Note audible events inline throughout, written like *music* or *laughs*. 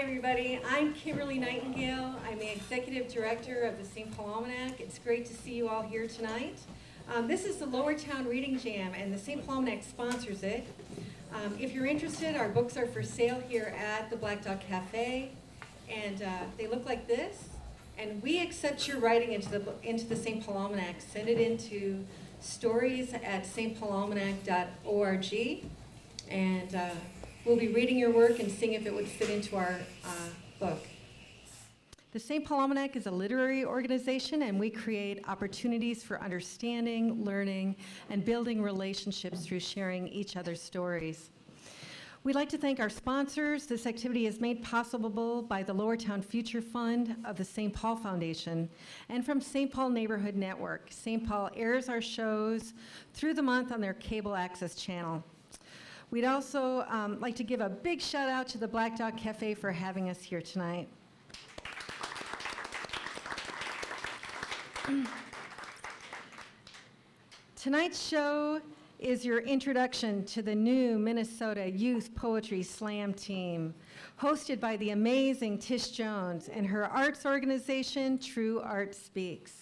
everybody. I'm Kimberly Nightingale. I'm the Executive Director of the St. Paul Almanac. It's great to see you all here tonight. Um, this is the Lowertown Reading Jam, and the St. Paul Almanac sponsors it. Um, if you're interested, our books are for sale here at the Black Dog Cafe, and uh, they look like this. And we accept your writing into the, into the St. Paul Almanac. Send it into stories at stpaulalmanac.org, and uh, we'll be reading your work and seeing if it would fit into our uh, book. The St. Paul Almanac is a literary organization, and we create opportunities for understanding, learning, and building relationships through sharing each other's stories. We'd like to thank our sponsors. This activity is made possible by the Lowertown Future Fund of the St. Paul Foundation and from St. Paul Neighborhood Network. St. Paul airs our shows through the month on their cable access channel. We'd also um, like to give a big shout out to the Black Dog Cafe for having us here tonight. Tonight's show is your introduction to the new Minnesota Youth Poetry Slam team, hosted by the amazing Tish Jones and her arts organization, TruArtSpeaks.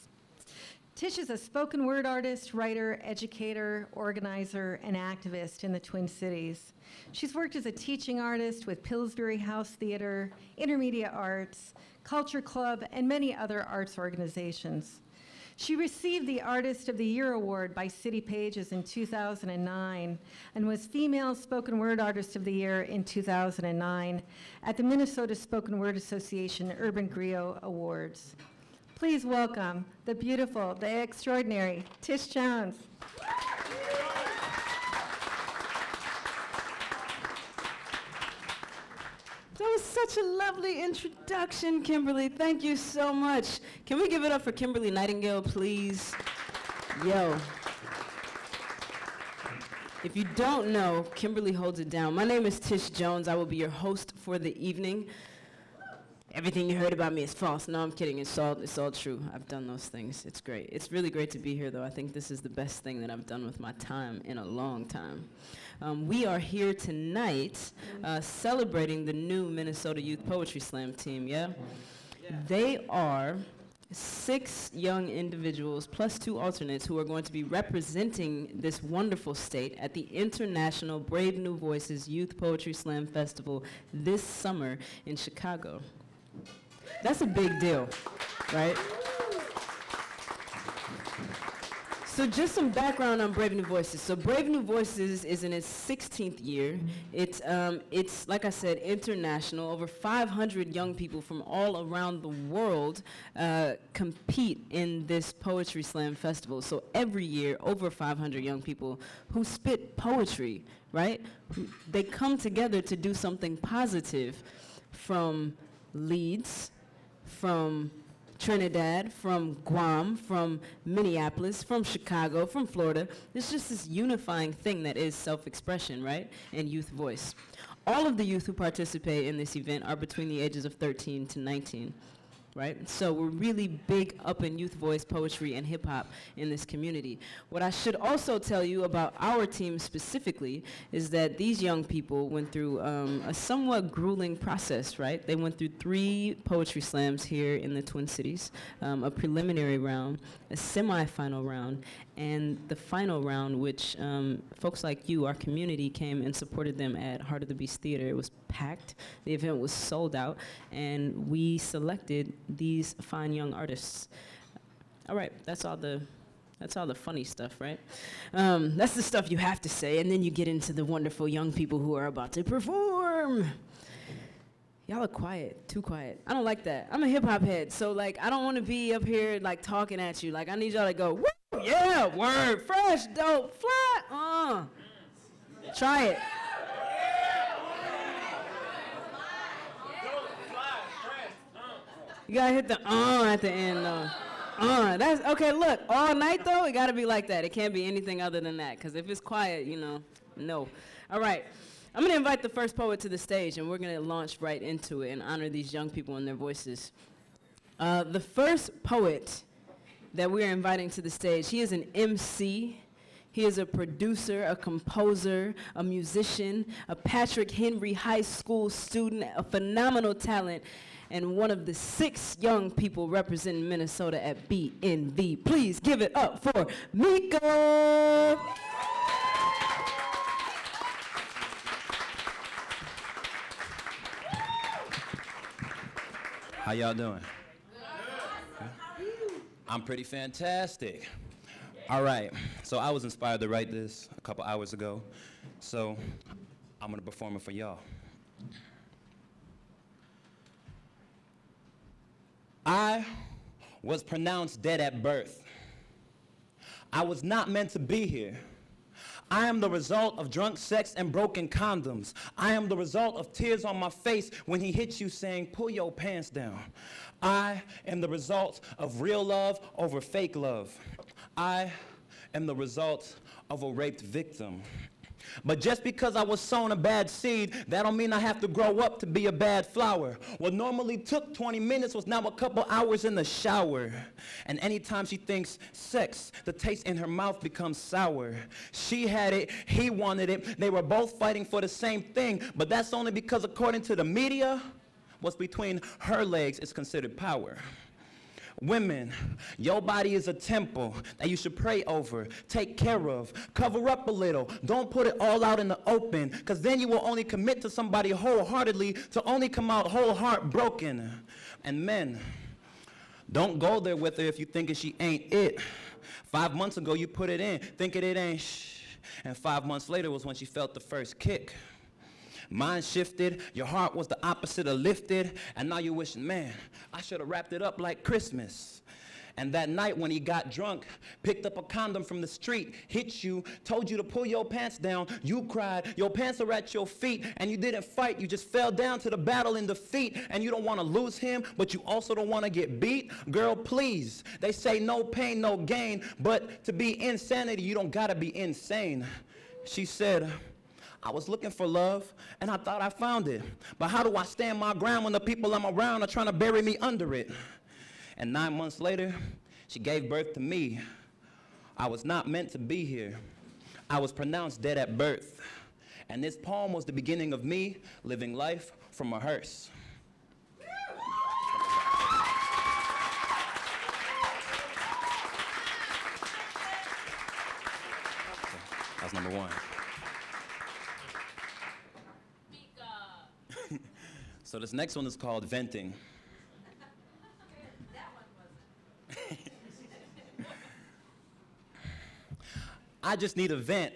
Tish is a spoken word artist, writer, educator, organizer, and activist in the Twin Cities. She's worked as a teaching artist with Pillsbury House Theater, Intermedia Arts, Culture Club, and many other arts organizations. She received the Artist of the Year Award by City Pages in 2009 and was Female Spoken Word Artist of the Year in 2009 at the Minnesota Spoken Word Association Urban Griot Awards. Please welcome the beautiful, the extraordinary Tish Jones. That was such a lovely introduction, Kimberly. Thank you so much. Can we give it up for Kimberly Nightingale, please? Yo. If you don't know, Kimberly holds it down. My name is Tish Jones. I will be your host for the evening. Everything you heard about me is false. No, I'm kidding. It's all, it's all true. I've done those things. It's great. It's really great to be here, though. I think this is the best thing that I've done with my time in a long time. Um, we are here tonight uh, celebrating the new Minnesota Youth Poetry Slam team, yeah? They are six young individuals plus two alternates who are going to be representing this wonderful state at the International Brave New Voices Youth Poetry Slam Festival this summer in Chicago. That's a big deal, right? So just some background on Brave New Voices. So Brave New Voices is in its 16th year. It's, um, it's, like I said, international. Over 500 young people from all around the world uh, compete in this Poetry Slam Festival. So every year, over 500 young people who spit poetry, right? They come together to do something positive from Leeds, from Trinidad, from Guam, from Minneapolis, from Chicago, from Florida. It's just this unifying thing that is self-expression, right? And youth voice. All of the youth who participate in this event are between the ages of 13 to 19 right? So we're really big up in youth voice poetry and hip hop in this community. What I should also tell you about our team specifically is that these young people went through um, a somewhat grueling process, right? They went through three poetry slams here in the Twin Cities, um, a preliminary round, a semifinal round, and the final round, which um, folks like you, our community, came and supported them at Heart of the Beast Theater. It was packed. The event was sold out, and we selected these fine young artists. All right, that's all the that's all the funny stuff, right? Um, that's the stuff you have to say, and then you get into the wonderful young people who are about to perform. Y'all are quiet, too quiet. I don't like that. I'm a hip hop head, so like I don't want to be up here like talking at you. Like I need y'all to go, Woo, yeah, word, fresh, dope, fly, uh. Try it. You gotta hit the uh at the end though. Uh, that's okay. Look, all night though, it gotta be like that. It can't be anything other than that. Cause if it's quiet, you know, no. All right. I'm to invite the first poet to the stage, and we're to launch right into it and honor these young people and their voices. Uh, the first poet that we're inviting to the stage, he is an MC. He is a producer, a composer, a musician, a Patrick Henry High School student, a phenomenal talent, and one of the six young people representing Minnesota at BNV. Please give it up for Mika! How y'all doing? I'm pretty fantastic. All right, so I was inspired to write this a couple hours ago, so I'm gonna perform it for y'all. I was pronounced dead at birth. I was not meant to be here. I am the result of drunk sex and broken condoms. I am the result of tears on my face when he hits you saying, pull your pants down. I am the result of real love over fake love. I am the result of a raped victim. But just because I was sown a bad seed, that don't mean I have to grow up to be a bad flower. What normally took 20 minutes was now a couple hours in the shower. And anytime she thinks sex, the taste in her mouth becomes sour. She had it, he wanted it. They were both fighting for the same thing, but that's only because according to the media, what's between her legs is considered power. Women, your body is a temple that you should pray over, take care of, cover up a little. Don't put it all out in the open, because then you will only commit to somebody wholeheartedly to only come out whole heart broken. And men, don't go there with her if you thinking she ain't it. Five months ago, you put it in, thinking it ain't shh. And five months later was when she felt the first kick. Mind shifted, your heart was the opposite of lifted, and now you're wishing, man, I should have wrapped it up like Christmas. And that night when he got drunk, picked up a condom from the street, hit you, told you to pull your pants down, you cried, your pants are at your feet, and you didn't fight, you just fell down to the battle in defeat, and you don't want to lose him, but you also don't want to get beat. Girl, please. They say no pain, no gain, but to be insanity, you don't gotta be insane. She said, I was looking for love and I thought I found it. But how do I stand my ground when the people I'm around are trying to bury me under it? And nine months later, she gave birth to me. I was not meant to be here. I was pronounced dead at birth. And this poem was the beginning of me living life from a hearse. That's number one. So this next one is called venting. I just need a vent.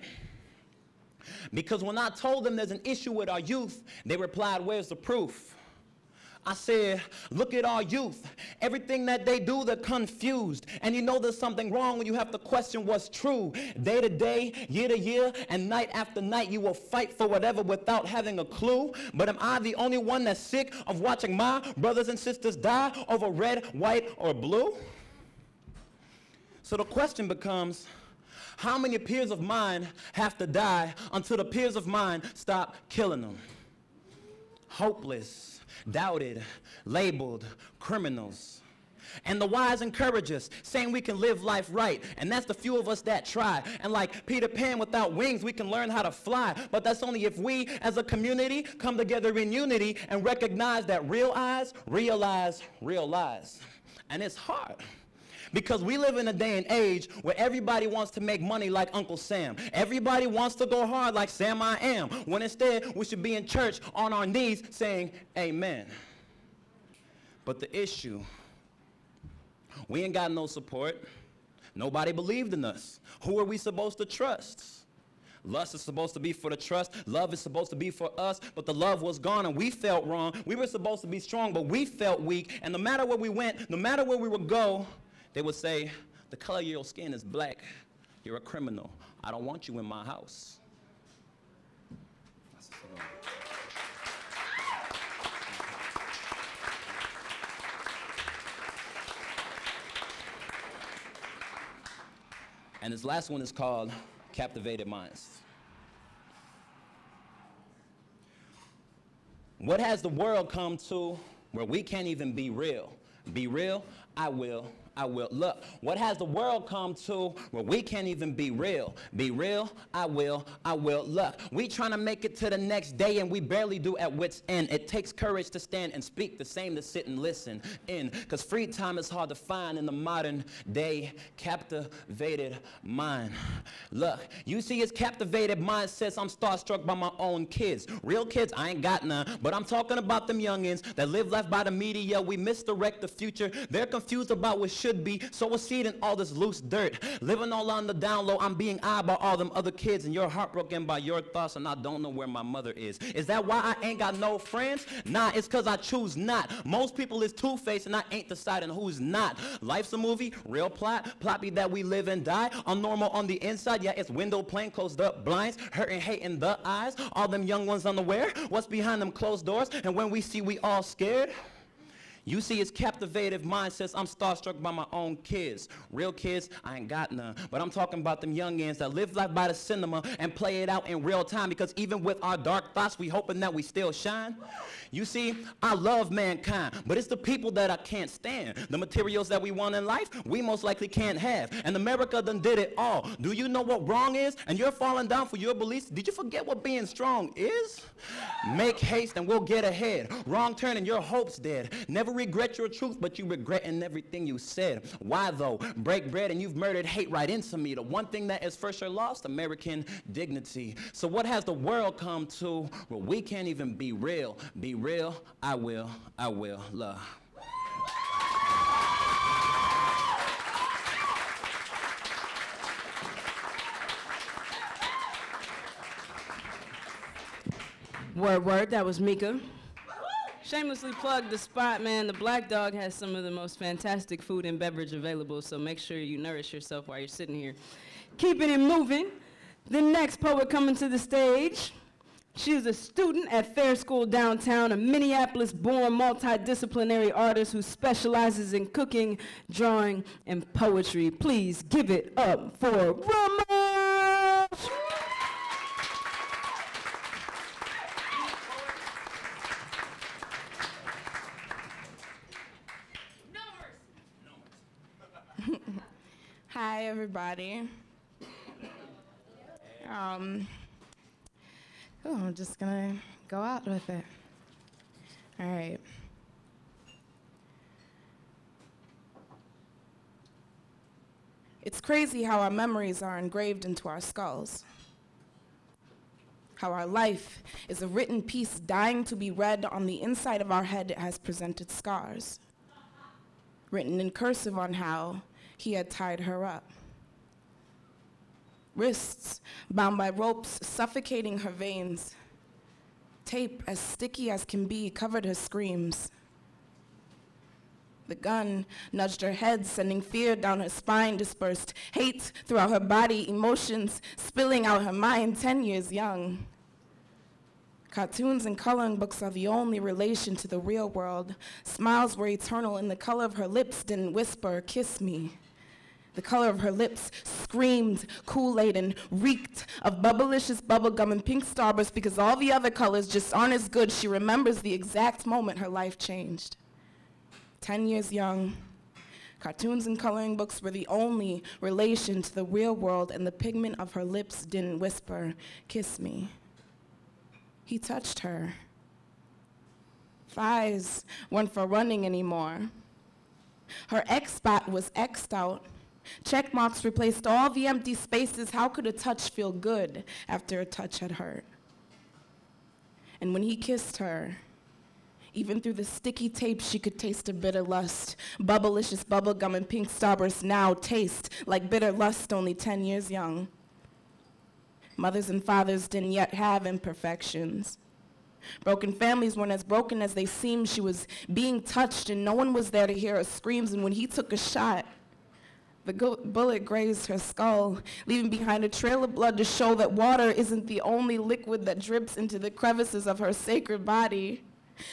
Because when I told them there's an issue with our youth, they replied, Where's the proof? I said, look at our youth. Everything that they do, they're confused. And you know there's something wrong when you have to question what's true. Day to day, year to year, and night after night, you will fight for whatever without having a clue. But am I the only one that's sick of watching my brothers and sisters die over red, white, or blue? So the question becomes, how many peers of mine have to die until the peers of mine stop killing them? Hopeless doubted, labeled criminals. And the wise encourage us, saying we can live life right. And that's the few of us that try. And like Peter Pan without wings, we can learn how to fly. But that's only if we, as a community, come together in unity and recognize that real eyes realize real lies. And it's hard. Because we live in a day and age where everybody wants to make money like Uncle Sam. Everybody wants to go hard like Sam I am. When instead we should be in church on our knees saying amen. But the issue, we ain't got no support. Nobody believed in us. Who are we supposed to trust? Lust is supposed to be for the trust. Love is supposed to be for us, but the love was gone and we felt wrong. We were supposed to be strong, but we felt weak. And no matter where we went, no matter where we would go, they would say, the color of your skin is black. You're a criminal. I don't want you in my house. And this last one is called Captivated Minds. What has the world come to where we can't even be real? Be real? I will. I will. Look, what has the world come to where we can't even be real? Be real, I will, I will. Look, we trying to make it to the next day and we barely do at wit's end. It takes courage to stand and speak, the same to sit and listen in. Because free time is hard to find in the modern day captivated mind. Look, you see his captivated mind says I'm starstruck by my own kids. Real kids, I ain't got none, but I'm talking about them youngins that live life by the media. We misdirect the future. They're confused about what should be, so we're seeing all this loose dirt. Living all on the down low, I'm being eyed by all them other kids, and you're heartbroken by your thoughts, and I don't know where my mother is. Is that why I ain't got no friends? Nah, it's cause I choose not. Most people is two-faced, and I ain't deciding who's not. Life's a movie, real plot, plot be that we live and die. I'm normal on the inside, yeah, it's window plain, closed up blinds, hurting, hating the eyes. All them young ones unaware, what's behind them closed doors, and when we see we all scared. You see, his captivative mind says, I'm starstruck by my own kids. Real kids, I ain't got none. But I'm talking about them youngins that live life by the cinema and play it out in real time because even with our dark thoughts, we hoping that we still shine. You see, I love mankind, but it's the people that I can't stand. The materials that we want in life, we most likely can't have. And America done did it all. Do you know what wrong is? And you're falling down for your beliefs? Did you forget what being strong is? Make haste and we'll get ahead. Wrong turn and your hope's dead. Never regret your truth, but you regret in everything you said. Why though? Break bread and you've murdered hate right into me. The one thing that is for sure lost, American dignity. So what has the world come to where we can't even be real? Be real, I will, I will love. Word, word, that was Mika. Shamelessly plug the spot, man. The Black Dog has some of the most fantastic food and beverage available, so make sure you nourish yourself while you're sitting here. Keeping it moving. The next poet coming to the stage. She is a student at Fair School downtown, a Minneapolis born multidisciplinary artist who specializes in cooking, drawing, and poetry. Please give it up for Rama! Hi, everybody. Um, oh, I'm just gonna go out with it. All right. It's crazy how our memories are engraved into our skulls. How our life is a written piece dying to be read on the inside of our head has presented scars. Written in cursive on how he had tied her up. Wrists bound by ropes suffocating her veins. Tape as sticky as can be covered her screams. The gun nudged her head, sending fear down her spine, dispersed hate throughout her body, emotions spilling out her mind, 10 years young. Cartoons and coloring books are the only relation to the real world. Smiles were eternal, and the color of her lips didn't whisper, kiss me. The color of her lips screamed Kool-Aid and reeked of bubblicious bubblegum and pink starburst because all the other colors just aren't as good. She remembers the exact moment her life changed. Ten years young, cartoons and coloring books were the only relation to the real world and the pigment of her lips didn't whisper, kiss me. He touched her. Thighs weren't for running anymore. Her X spot was X'd out. Check marks replaced all the empty spaces. How could a touch feel good after a touch had hurt? And when he kissed her, even through the sticky tape, she could taste a bitter lust. Bubblicious bubblegum and pink starburst now taste like bitter lust, only 10 years young. Mothers and fathers didn't yet have imperfections. Broken families weren't as broken as they seemed. She was being touched, and no one was there to hear her screams. And when he took a shot, the bullet grazed her skull, leaving behind a trail of blood to show that water isn't the only liquid that drips into the crevices of her sacred body.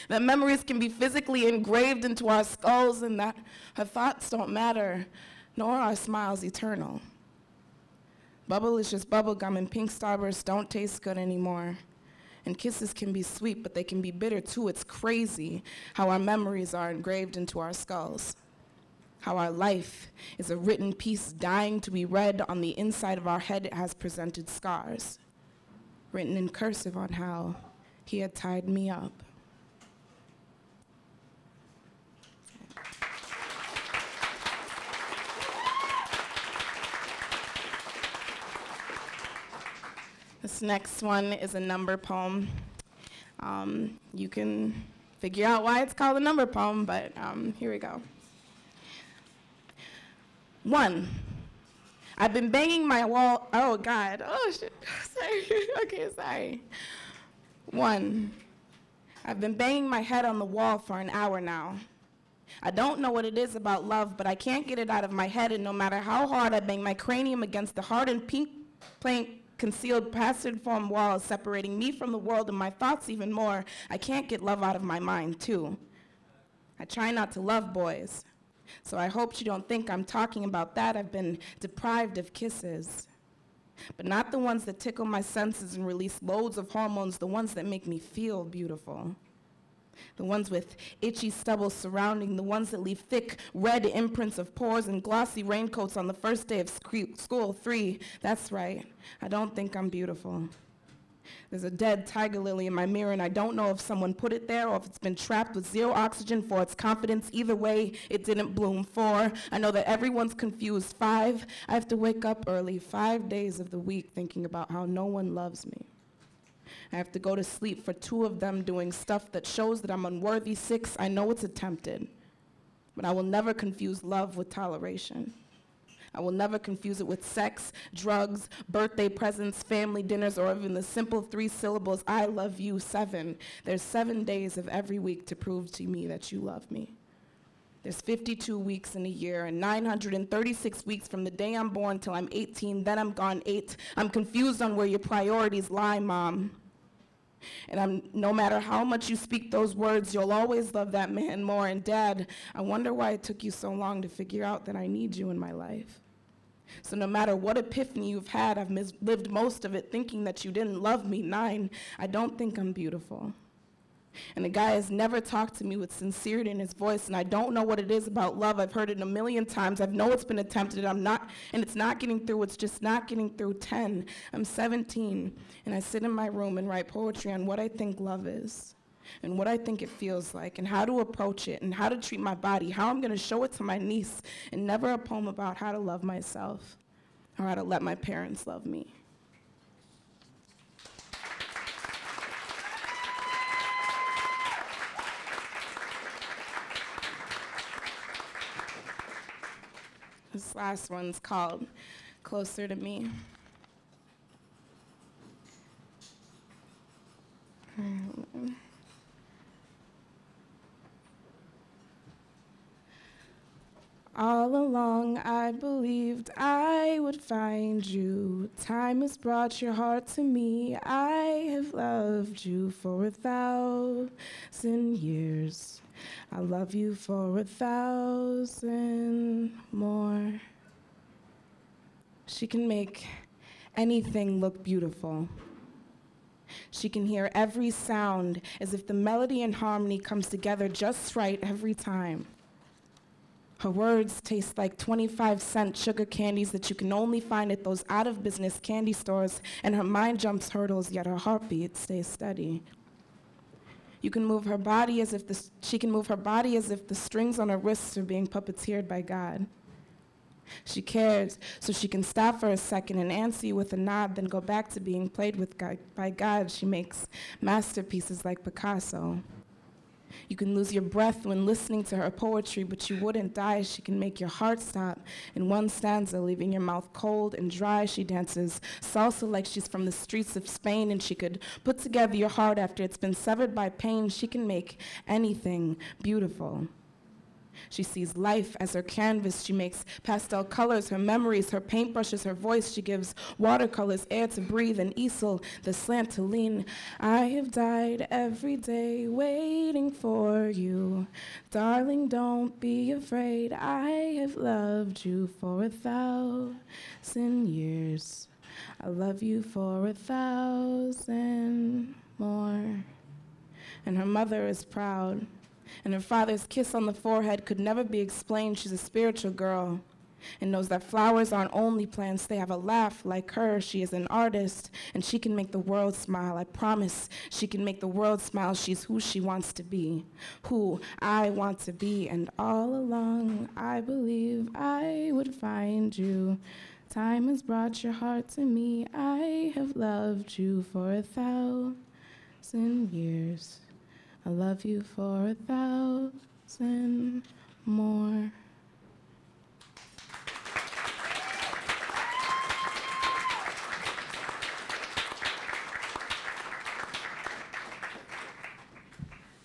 That memories can be physically engraved into our skulls, and that her thoughts don't matter, nor are smiles eternal. Bubblicious bubblegum and pink starbursts don't taste good anymore. And kisses can be sweet, but they can be bitter too. It's crazy how our memories are engraved into our skulls. How our life is a written piece dying to be read on the inside of our head it has presented scars, written in cursive on how he had tied me up. This next one is a number poem. Um, you can figure out why it's called a number poem, but um, here we go. One, I've been banging my wall. Oh, God. Oh, shit. *laughs* sorry. okay, sorry. One, I've been banging my head on the wall for an hour now. I don't know what it is about love, but I can't get it out of my head, and no matter how hard I bang my cranium against the hardened pink plank concealed passage form walls separating me from the world and my thoughts even more, I can't get love out of my mind, too. I try not to love boys. So I hope you don't think I'm talking about that. I've been deprived of kisses. But not the ones that tickle my senses and release loads of hormones, the ones that make me feel beautiful. The ones with itchy stubble surrounding, the ones that leave thick red imprints of pores and glossy raincoats on the first day of school. Three, that's right. I don't think I'm beautiful. There's a dead tiger lily in my mirror, and I don't know if someone put it there or if it's been trapped with zero oxygen for its confidence. Either way, it didn't bloom. Four, I know that everyone's confused. Five, I have to wake up early five days of the week thinking about how no one loves me. I have to go to sleep for two of them doing stuff that shows that I'm unworthy. Six, I know it's attempted, but I will never confuse love with toleration. I will never confuse it with sex, drugs, birthday presents, family dinners, or even the simple three syllables, I love you, seven. There's seven days of every week to prove to me that you love me. There's 52 weeks in a year and 936 weeks from the day I'm born till I'm 18, then I'm gone eight. I'm confused on where your priorities lie, mom. And I'm, no matter how much you speak those words, you'll always love that man more. And dad, I wonder why it took you so long to figure out that I need you in my life. So no matter what epiphany you've had, I've lived most of it thinking that you didn't love me. Nine, I don't think I'm beautiful. And the guy has never talked to me with sincerity in his voice, and I don't know what it is about love. I've heard it a million times. I know it's been attempted. I'm not, and it's not getting through. It's just not getting through. 10. I'm 17, and I sit in my room and write poetry on what I think love is, and what I think it feels like, and how to approach it, and how to treat my body, how I'm going to show it to my niece, and never a poem about how to love myself or how to let my parents love me. This last one's called Closer to Me. All along I believed I would find you. Time has brought your heart to me. I have loved you for a thousand years. I love you for a thousand more. She can make anything look beautiful. She can hear every sound as if the melody and harmony comes together just right every time. Her words taste like 25 cent sugar candies that you can only find at those out of business candy stores, and her mind jumps hurdles, yet her heartbeat stays steady. You can move her body as if the, she can move her body as if the strings on her wrists are being puppeteered by God. She cares, so she can stop for a second and answer you with a nod, then go back to being played with God, by God. She makes masterpieces like Picasso. You can lose your breath when listening to her poetry, but you wouldn't die. She can make your heart stop in one stanza, leaving your mouth cold and dry. She dances salsa like she's from the streets of Spain, and she could put together your heart after it's been severed by pain. She can make anything beautiful. She sees life as her canvas. She makes pastel colors, her memories, her paintbrushes, her voice. She gives watercolors air to breathe and easel the slant to lean. I have died every day waiting for you. Darling, don't be afraid. I have loved you for a thousand years. I love you for a thousand more. And her mother is proud And her father's kiss on the forehead could never be explained. She's a spiritual girl and knows that flowers aren't only plants, they have a laugh like her. She is an artist and she can make the world smile. I promise she can make the world smile. She's who she wants to be, who I want to be. And all along, I believe I would find you. Time has brought your heart to me. I have loved you for a thousand years. I love you for a thousand more.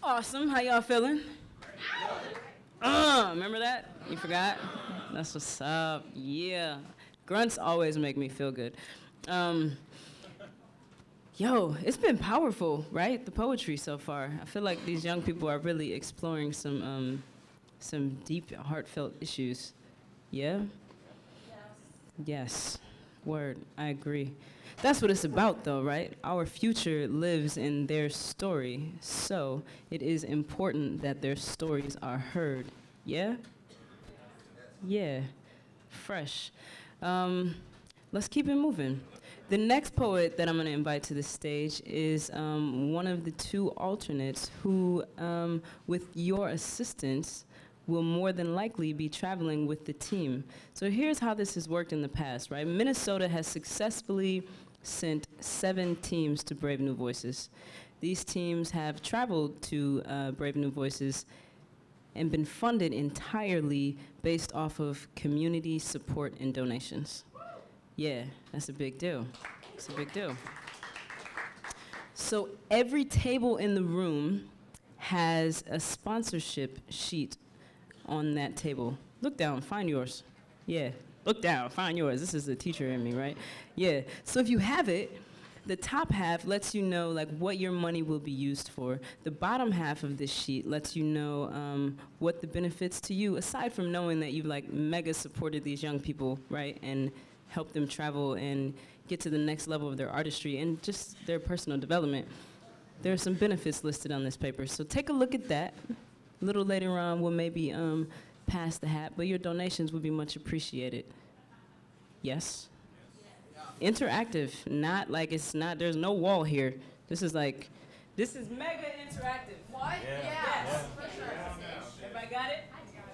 Awesome. How y'all feeling? Uh, remember that? You forgot? That's what's up. Yeah. Grunts always make me feel good. Um, yo, it's been powerful, right? The poetry so far. I feel like these young people are really exploring some um, some deep, heartfelt issues. Yeah? Yes. Yes. Word. I agree. That's what it's about, though, right? Our future lives in their story, so it is important that their stories are heard. Yeah? Yeah. Fresh. Um, let's keep it moving. The next poet that I'm going to invite to the stage is um, one of the two alternates who, um, with your assistance, will more than likely be traveling with the team. So here's how this has worked in the past, right? Minnesota has successfully sent seven teams to Brave New Voices. These teams have traveled to uh, Brave New Voices and been funded entirely based off of community support and donations. Yeah, that's a big deal. It's a big deal. So every table in the room has a sponsorship sheet on that table. Look down, find yours. Yeah, look down, find yours. This is the teacher in me, right? Yeah. So if you have it, the top half lets you know like what your money will be used for. The bottom half of this sheet lets you know um, what the benefits to you, aside from knowing that you've like mega supported these young people, right, and helped them travel and get to the next level of their artistry and just their personal development. There are some benefits listed on this paper, so take a look at that. A little later on, we'll maybe um, pass the hat, but your donations would be much appreciated. Yes? Interactive, not like it's not, there's no wall here. This is like, this is mega interactive. What? Yes. For sure. Everybody got it?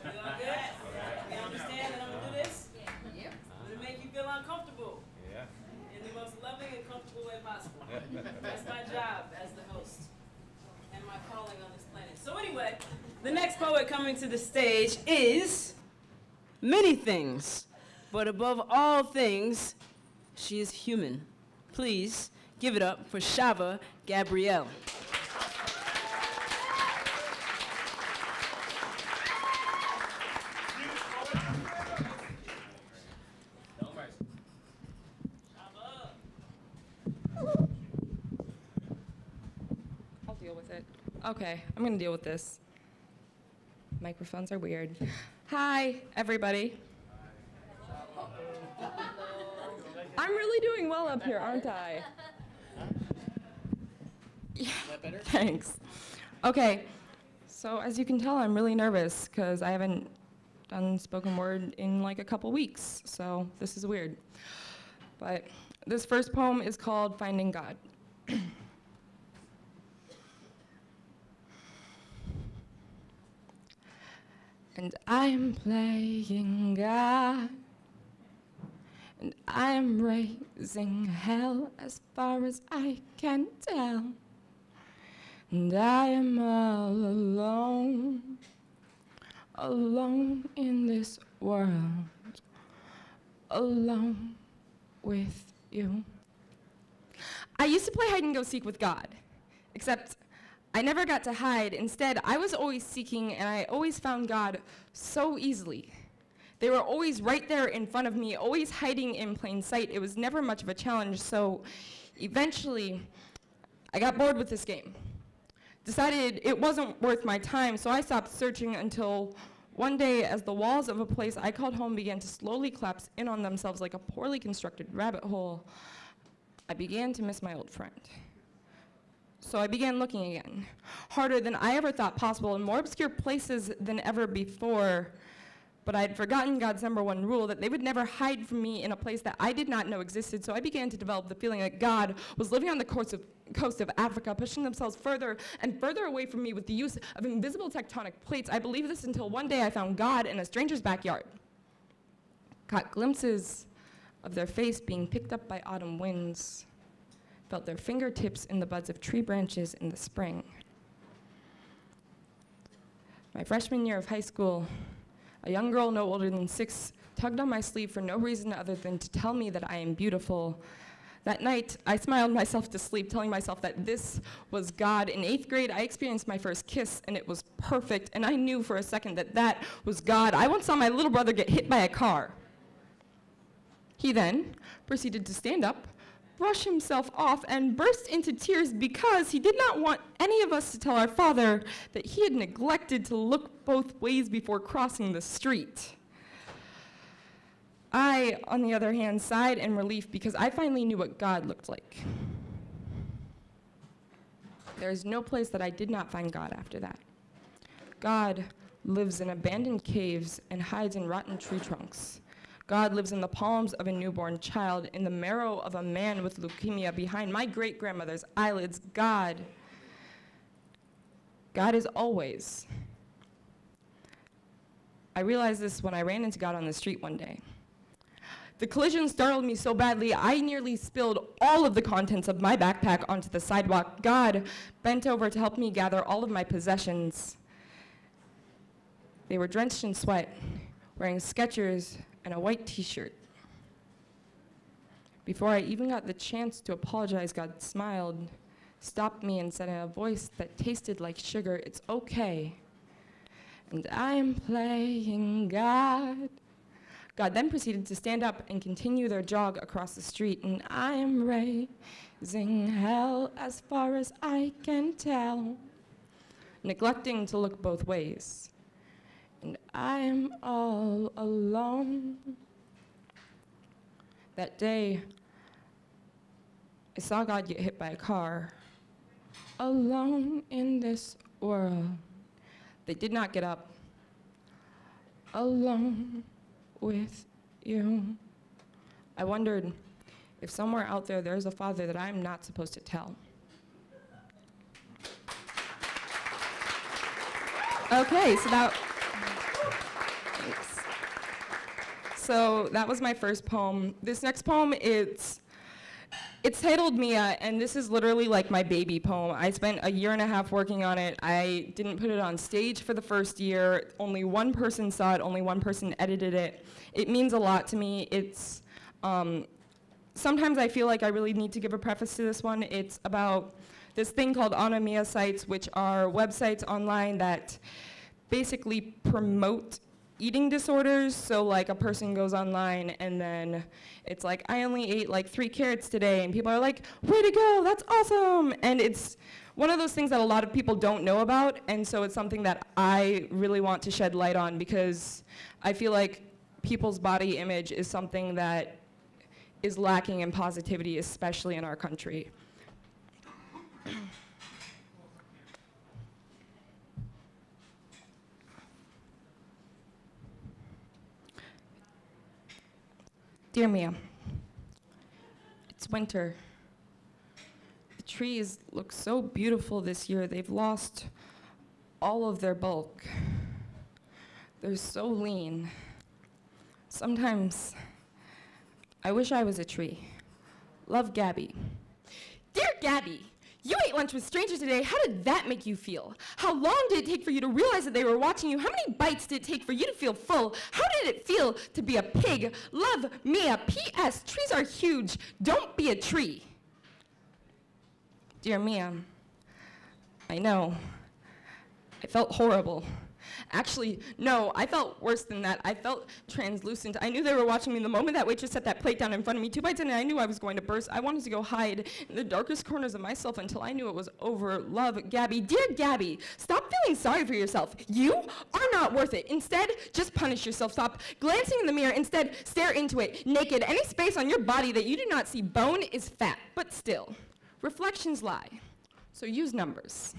You all good? You understand that I'm gonna do this? Yep. I'm gonna make you feel uncomfortable. Yeah. In the most loving and comfortable way possible. That's my job as the host and my calling on this planet. So anyway, the next poet coming to the stage is many things, but above all things, she is human. Please give it up for Shava Gabrielle. I'll deal with it. Okay, I'm gonna deal with this. Microphones are weird. Hi, everybody. I'm really doing well up here, aren't I? Yeah, thanks. Okay, so as you can tell, I'm really nervous because I haven't done spoken word in like a couple weeks, so this is weird. But this first poem is called Finding God. *clears throat* And I'm playing God. And I'm raising hell as far as I can tell. And I am all alone, alone in this world, alone with you. I used to play hide and go seek with God, except I never got to hide. Instead, I was always seeking, and I always found God so easily. They were always right there in front of me, always hiding in plain sight. It was never much of a challenge, so eventually, I got bored with this game. Decided it wasn't worth my time, so I stopped searching until one day, as the walls of a place I called home began to slowly collapse in on themselves like a poorly constructed rabbit hole, I began to miss my old friend. So I began looking again, harder than I ever thought possible, in more obscure places than ever before. But I had forgotten God's number one rule that they would never hide from me in a place that I did not know existed. So I began to develop the feeling that God was living on the coast of, coast of Africa, pushing themselves further and further away from me with the use of invisible tectonic plates. I believed this until one day I found God in a stranger's backyard. Caught glimpses of their face being picked up by autumn winds, felt their fingertips in the buds of tree branches in the spring. My freshman year of high school, a young girl no older than six tugged on my sleeve for no reason other than to tell me that I am beautiful. That night, I smiled myself to sleep, telling myself that this was God. In eighth grade, I experienced my first kiss, and it was perfect, and I knew for a second that that was God. I once saw my little brother get hit by a car. He then proceeded to stand up, brush himself off, and burst into tears because he did not want any of us to tell our father that he had neglected to look both ways before crossing the street. I, on the other hand, sighed in relief because I finally knew what God looked like. There is no place that I did not find God after that. God lives in abandoned caves and hides in rotten tree trunks. God lives in the palms of a newborn child, in the marrow of a man with leukemia, behind my great grandmother's eyelids. God. God is always. I realized this when I ran into God on the street one day. The collision startled me so badly, I nearly spilled all of the contents of my backpack onto the sidewalk. God bent over to help me gather all of my possessions. They were drenched in sweat, wearing Skechers and a white t shirt. Before I even got the chance to apologize, God smiled, stopped me, and said in a voice that tasted like sugar, It's okay. And I'm playing God. God then proceeded to stand up and continue their jog across the street, and I am raising hell as far as I can tell, neglecting to look both ways and I'm all alone. That day, I saw God get hit by a car, alone in this world. They did not get up, alone with you. I wondered if somewhere out there there's a father that I'm not supposed to tell. Okay, so that So that was my first poem. This next poem, it's it's titled Mia, and this is literally like my baby poem. I spent a year and a half working on it. I didn't put it on stage for the first year. Only one person saw it, only one person edited it. It means a lot to me. It's, um, sometimes I feel like I really need to give a preface to this one. It's about this thing called Ana-Mia sites, which are websites online that basically promote eating disorders. So like a person goes online and then it's like, I only ate like three carrots today. And people are like, way to go, that's awesome. And it's one of those things that a lot of people don't know about. And so it's something that I really want to shed light on because I feel like people's body image is something that is lacking in positivity, especially in our country. Dear Mia, it's winter. The trees look so beautiful this year. They've lost all of their bulk. They're so lean. Sometimes I wish I was a tree. Love Gabby. Dear Gabby, you ate lunch with strangers today. How did that make you feel? How long did it take for you to realize that they were watching you? How many bites did it take for you to feel full? How did it feel to be a pig? Love Mia. P.S. Trees are huge. Don't be a tree. Dear Mia, I know. I felt horrible. Actually, no, I felt worse than that. I felt translucent. I knew they were watching me. The moment that waitress set that plate down in front of me, two bites in, and I knew I was going to burst. I wanted to go hide in the darkest corners of myself until I knew it was over. Love, Gabby. Dear Gabby, stop feeling sorry for yourself. You are not worth it. Instead, just punish yourself. Stop glancing in the mirror. Instead, stare into it, naked. Any space on your body that you do not see bone is fat, but still. Reflections lie. So use numbers.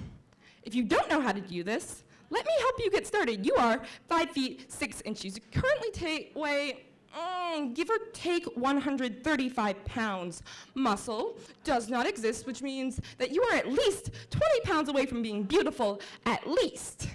If you don't know how to do this, let me help you get started. You are 5 feet 6 inches. You currently weigh, mm, give or take 135 pounds. Muscle does not exist, which means that you are at least 20 pounds away from being beautiful, at least.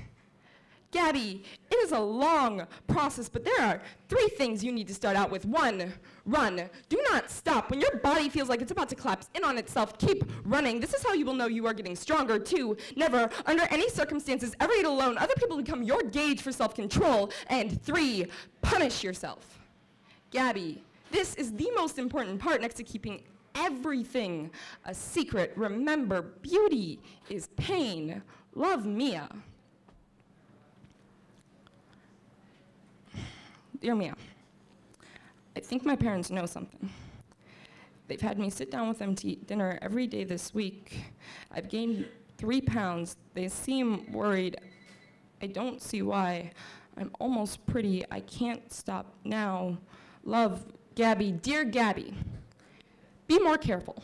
Gabby, it is a long process, but there are three things you need to start out with. One, run. Do not stop. When your body feels like it's about to collapse in on itself, keep running. This is how you will know you are getting stronger. Two, never, under any circumstances, ever eat alone. Other people become your gauge for self-control. And three, punish yourself. Gabby, this is the most important part next to keeping everything a secret. Remember, beauty is pain. Love Mia. Dear Mia, I think my parents know something. They've had me sit down with them to eat dinner every day this week. I've gained three pounds. They seem worried. I don't see why. I'm almost pretty. I can't stop now. Love, Gabby. Dear Gabby, be more careful.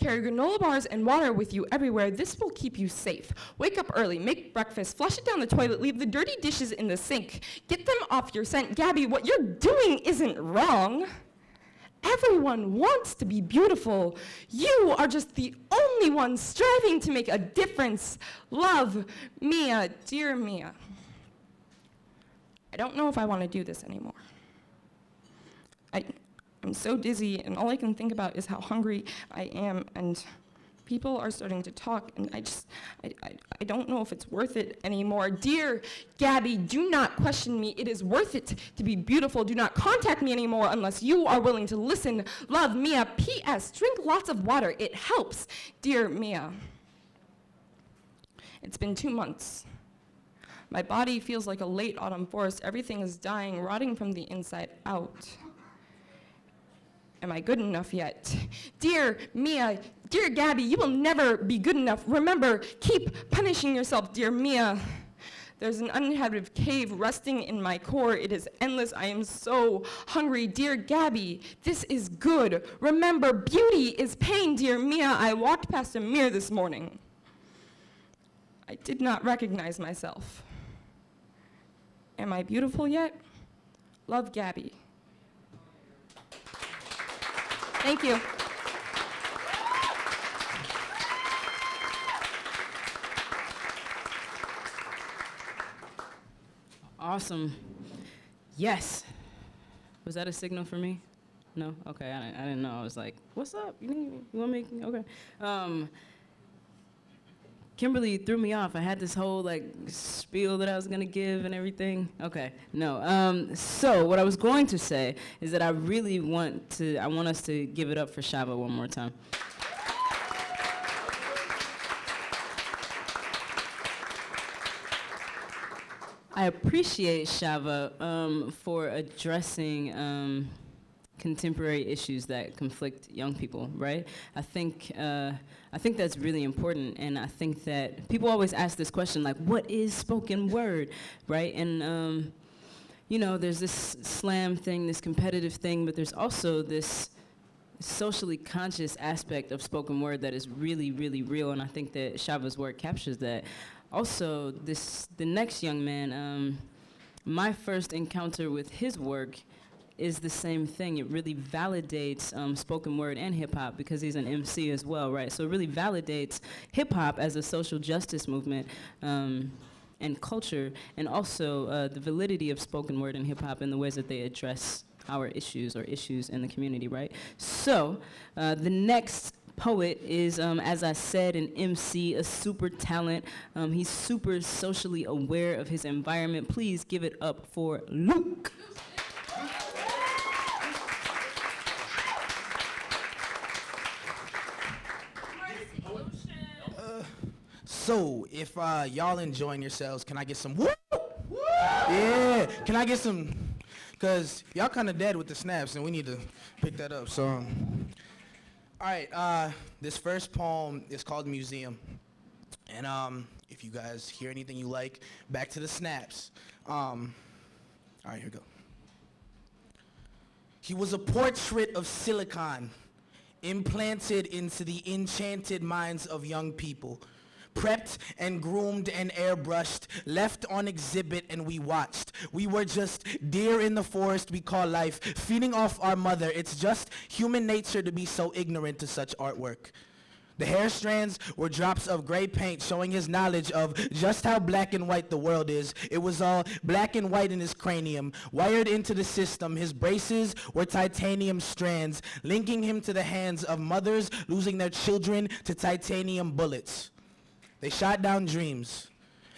Carry granola bars and water with you everywhere. This will keep you safe. Wake up early, make breakfast, flush it down the toilet, leave the dirty dishes in the sink. Get them off your scent. Gabby, what you're doing isn't wrong. Everyone wants to be beautiful. You are just the only one striving to make a difference. Love, Mia, dear Mia. I don't know if I want to do this anymore. I, I'm so dizzy, and all I can think about is how hungry I am, and people are starting to talk, and I just, I, I, I don't know if it's worth it anymore. Dear Gabby, do not question me. It is worth it to be beautiful. Do not contact me anymore unless you are willing to listen. Love, Mia. P.S. Drink lots of water. It helps. Dear Mia, it's been two months. My body feels like a late autumn forest. Everything is dying, rotting from the inside out. Am I good enough yet? Dear Mia, dear Gabby, you will never be good enough. Remember, keep punishing yourself, dear Mia. There's an uninhabited cave resting in my core. It is endless. I am so hungry. Dear Gabby, this is good. Remember, beauty is pain, dear Mia. I walked past a mirror this morning. I did not recognize myself. Am I beautiful yet? Love Gabby. Thank you. Awesome. Yes. Was that a signal for me? No? Okay, I, I didn't know. I was like, what's up? You, need, you want me? Okay. Um, Kimberly threw me off. I had this whole like spiel that I was gonna give and everything. Okay, no. Um, so what I was going to say is that I really want to. I want us to give it up for Shava one more time. I appreciate Shava um, for addressing um, contemporary issues that conflict young people, right? I think, uh, I think that's really important, and I think that people always ask this question, like, what is spoken word, right? And, um, you know, there's this slam thing, this competitive thing, but there's also this socially conscious aspect of spoken word that is really, really real, and I think that Shava's work captures that also, this the next young man, um, my first encounter with his work is the same thing. It really validates um, spoken word and hip hop because he's an MC as well, right? So it really validates hip hop as a social justice movement. Um, and culture, and also uh, the validity of spoken word and hip hop in the ways that they address our issues or issues in the community, right? So, uh, the next poet is, um, as I said, an MC, a super talent. Um, he's super socially aware of his environment. Please give it up for Luke. So, if uh, y'all enjoying yourselves, can I get some woo? Yeah, can I get some? Cause y'all kind of dead with the snaps, and we need to pick that up. So, um, all right, uh, this first poem is called Museum, and um, if you guys hear anything you like, back to the snaps. Um, all right, here we go. He was a portrait of silicon implanted into the enchanted minds of young people. Prepped and groomed and airbrushed, left on exhibit and we watched. We were just deer in the forest we call life, feeding off our mother. It's just human nature to be so ignorant to such artwork. The hair strands were drops of gray paint showing his knowledge of just how black and white the world is. It was all black and white in his cranium. Wired into the system, his braces were titanium strands, linking him to the hands of mothers losing their children to titanium bullets. They shot down dreams.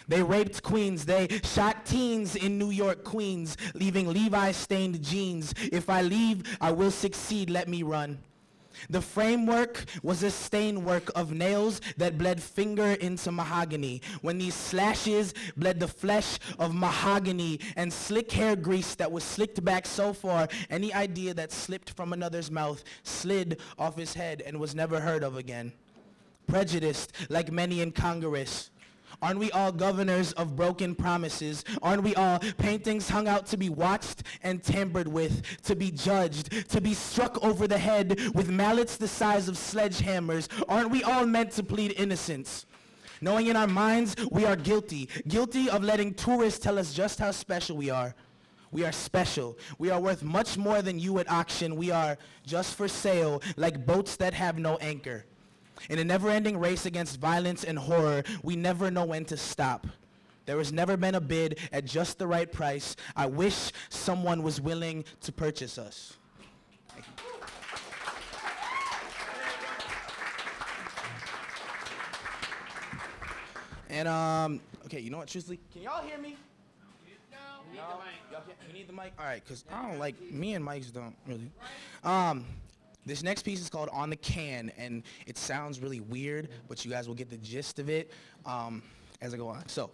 They raped queens. They shot teens in New York, Queens, leaving Levi-stained jeans. If I leave, I will succeed. Let me run. The framework was a stain work of nails that bled finger into mahogany. When these slashes bled the flesh of mahogany and slick hair grease that was slicked back so far, any idea that slipped from another's mouth slid off his head and was never heard of again. Prejudiced like many in Congress. Aren't we all governors of broken promises? Aren't we all paintings hung out to be watched and tampered with, to be judged, to be struck over the head with mallets the size of sledgehammers? Aren't we all meant to plead innocence? Knowing in our minds we are guilty, guilty of letting tourists tell us just how special we are. We are special. We are worth much more than you at auction. We are just for sale, like boats that have no anchor. In a never-ending race against violence and horror, we never know when to stop. There has never been a bid at just the right price. I wish someone was willing to purchase us. And um, okay, you know what? Truthfully, can y'all hear me? No. Y'all can't- You need the mic. All right, cause I don't like me and mics don't really. Um, this next piece is called On the Can, and it sounds really weird, but you guys will get the gist of it um, as I go on. So,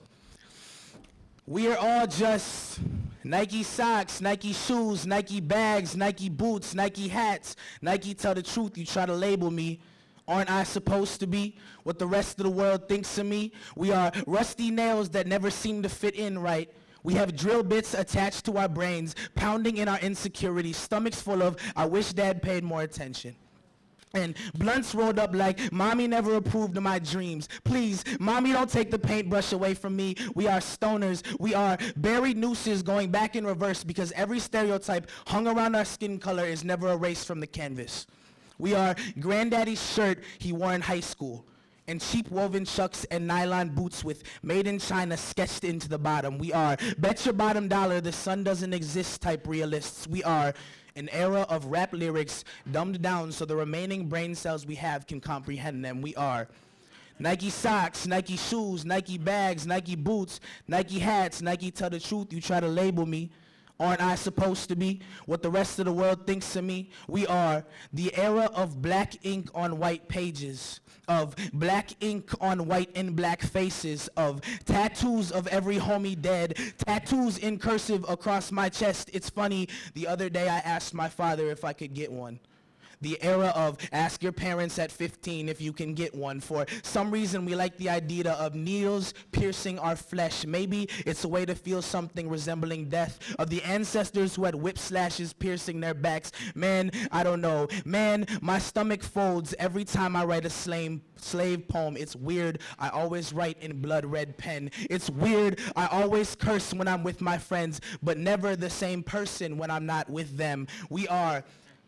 we are all just Nike socks, Nike shoes, Nike bags, Nike boots, Nike hats. Nike tell the truth, you try to label me. Aren't I supposed to be what the rest of the world thinks of me? We are rusty nails that never seem to fit in right. We have drill bits attached to our brains, pounding in our insecurities, stomachs full of, I wish dad paid more attention. And blunts rolled up like, mommy never approved of my dreams. Please, mommy don't take the paintbrush away from me. We are stoners. We are buried nooses going back in reverse because every stereotype hung around our skin color is never erased from the canvas. We are granddaddy's shirt he wore in high school and cheap woven chucks and nylon boots with made in China sketched into the bottom. We are bet your bottom dollar the sun doesn't exist type realists. We are an era of rap lyrics dumbed down so the remaining brain cells we have can comprehend them. We are Nike socks, Nike shoes, Nike bags, Nike boots, Nike hats, Nike tell the truth, you try to label me. Aren't I supposed to be what the rest of the world thinks of me? We are the era of black ink on white pages, of black ink on white and black faces, of tattoos of every homie dead, tattoos in cursive across my chest. It's funny, the other day I asked my father if I could get one the era of ask your parents at 15 if you can get one. For some reason, we like the idea of needles piercing our flesh. Maybe it's a way to feel something resembling death of the ancestors who had whip slashes piercing their backs. Man, I don't know. Man, my stomach folds every time I write a slave, slave poem. It's weird. I always write in blood red pen. It's weird. I always curse when I'm with my friends, but never the same person when I'm not with them. We are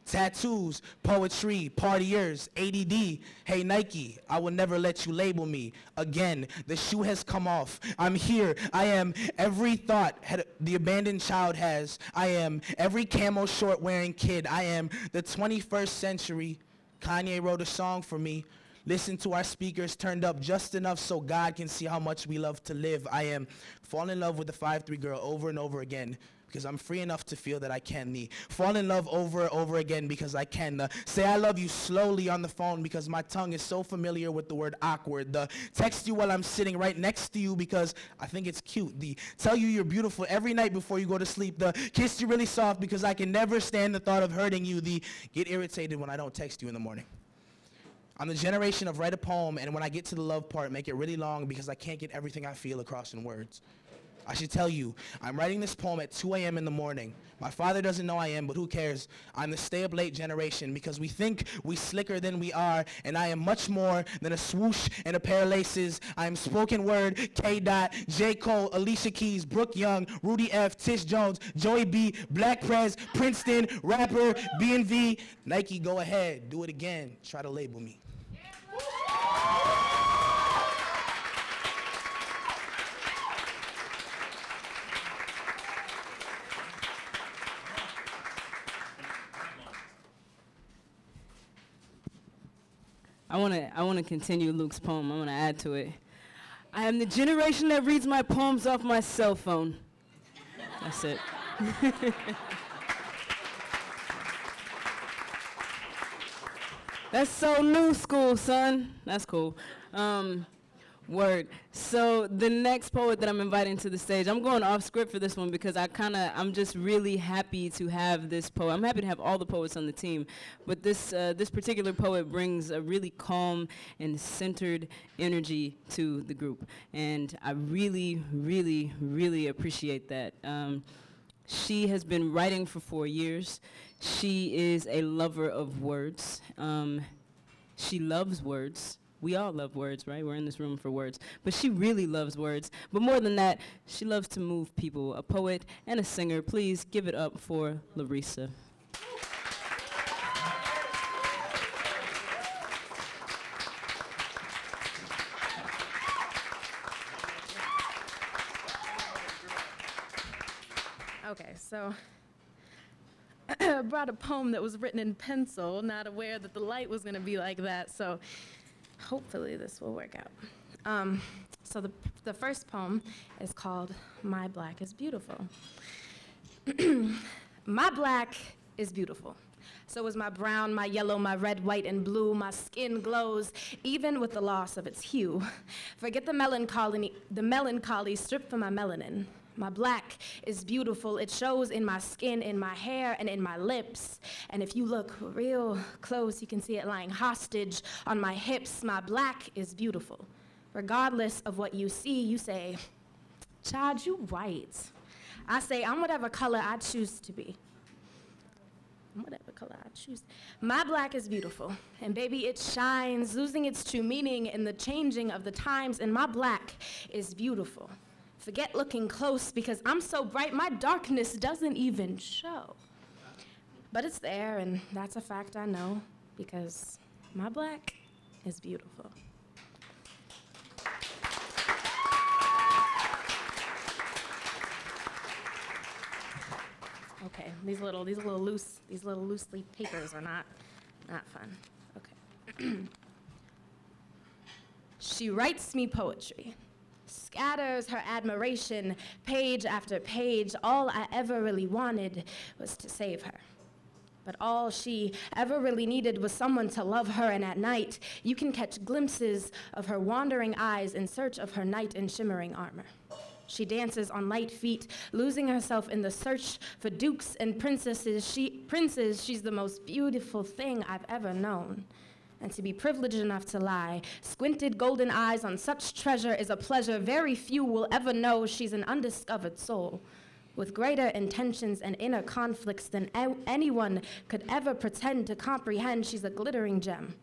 Tattoos, poetry, partiers, ADD. Hey Nike, I will never let you label me. Again, the shoe has come off. I'm here. I am every thought had, the abandoned child has. I am every camo short wearing kid. I am the 21st century. Kanye wrote a song for me. Listen to our speakers turned up just enough so God can see how much we love to live. I am fall in love with the 5'3 girl over and over again because I'm free enough to feel that I can. The fall in love over and over again because I can. The say I love you slowly on the phone because my tongue is so familiar with the word awkward. The text you while I'm sitting right next to you because I think it's cute. The tell you you're beautiful every night before you go to sleep. The kiss you really soft because I can never stand the thought of hurting you. The get irritated when I don't text you in the morning. I'm the generation of write a poem and when I get to the love part, make it really long because I can't get everything I feel across in words. I should tell you, I'm writing this poem at 2 a.m. in the morning My father doesn't know I am, but who cares? I'm the stay up late generation because we think we slicker than we are, and I am much more than a swoosh and a pair of laces. I am spoken word, K. Dot, J. Cole, Alicia Keys, Brooke Young, Rudy F, Tish Jones, Joey B, Black Prez, Princeton, rapper, BNV. Nike, go ahead, do it again. Try to label me. I want to I want to continue Luke's poem. I want to add to it. I am the generation that reads my poems off my cell phone. That's it. *laughs* That's so new school, son. That's cool. Um, Word. So the next poet that I'm inviting to the stage, I'm going off script for this one because I kind of, I'm just really happy to have this poet. I'm happy to have all the poets on the team, but this uh, this particular poet brings a really calm and centered energy to the group, and I really, really, really appreciate that. Um, she has been writing for four years. She is a lover of words. Um, she loves words we all love words, right? We're in this room for words. But she really loves words. But more than that, she loves to move people. A poet and a singer. Please give it up for Larissa. Okay, so *coughs* I brought a poem that was written in pencil, not aware that the light was going to be like that. So hopefully this will work out. Um, so the, the first poem is called My Black is Beautiful. *clears throat* my black is beautiful. So is my brown, my yellow, my red, white, and blue. My skin glows, even with the loss of its hue. Forget the melancholy, the melancholy stripped from my melanin. My black is beautiful. It shows in my skin, in my hair, and in my lips. And if you look real close, you can see it lying hostage on my hips. My black is beautiful. Regardless of what you see, you say, Child, you white. I say, I'm whatever color I choose to be. I'm whatever color I choose. My black is beautiful, and baby, it shines, losing its true meaning in the changing of the times, and my black is beautiful. Forget looking close because I'm so bright, my darkness doesn't even show. But it's there, and that's a fact I know because my black is beautiful. Okay, these little, these little loose, these little loose leaf papers are not, not fun. Okay. *clears throat* she writes me poetry scatters her admiration page after page. All I ever really wanted was to save her. But all she ever really needed was someone to love her, and at night, you can catch glimpses of her wandering eyes in search of her knight in shimmering armor. She dances on light feet, losing herself in the search for dukes and princesses. She, princes, she's the most beautiful thing I've ever known and to be privileged enough to lie. Squinted golden eyes on such treasure is a pleasure very few will ever know. She's an undiscovered soul with greater intentions and inner conflicts than anyone could ever pretend to comprehend. She's a glittering gem.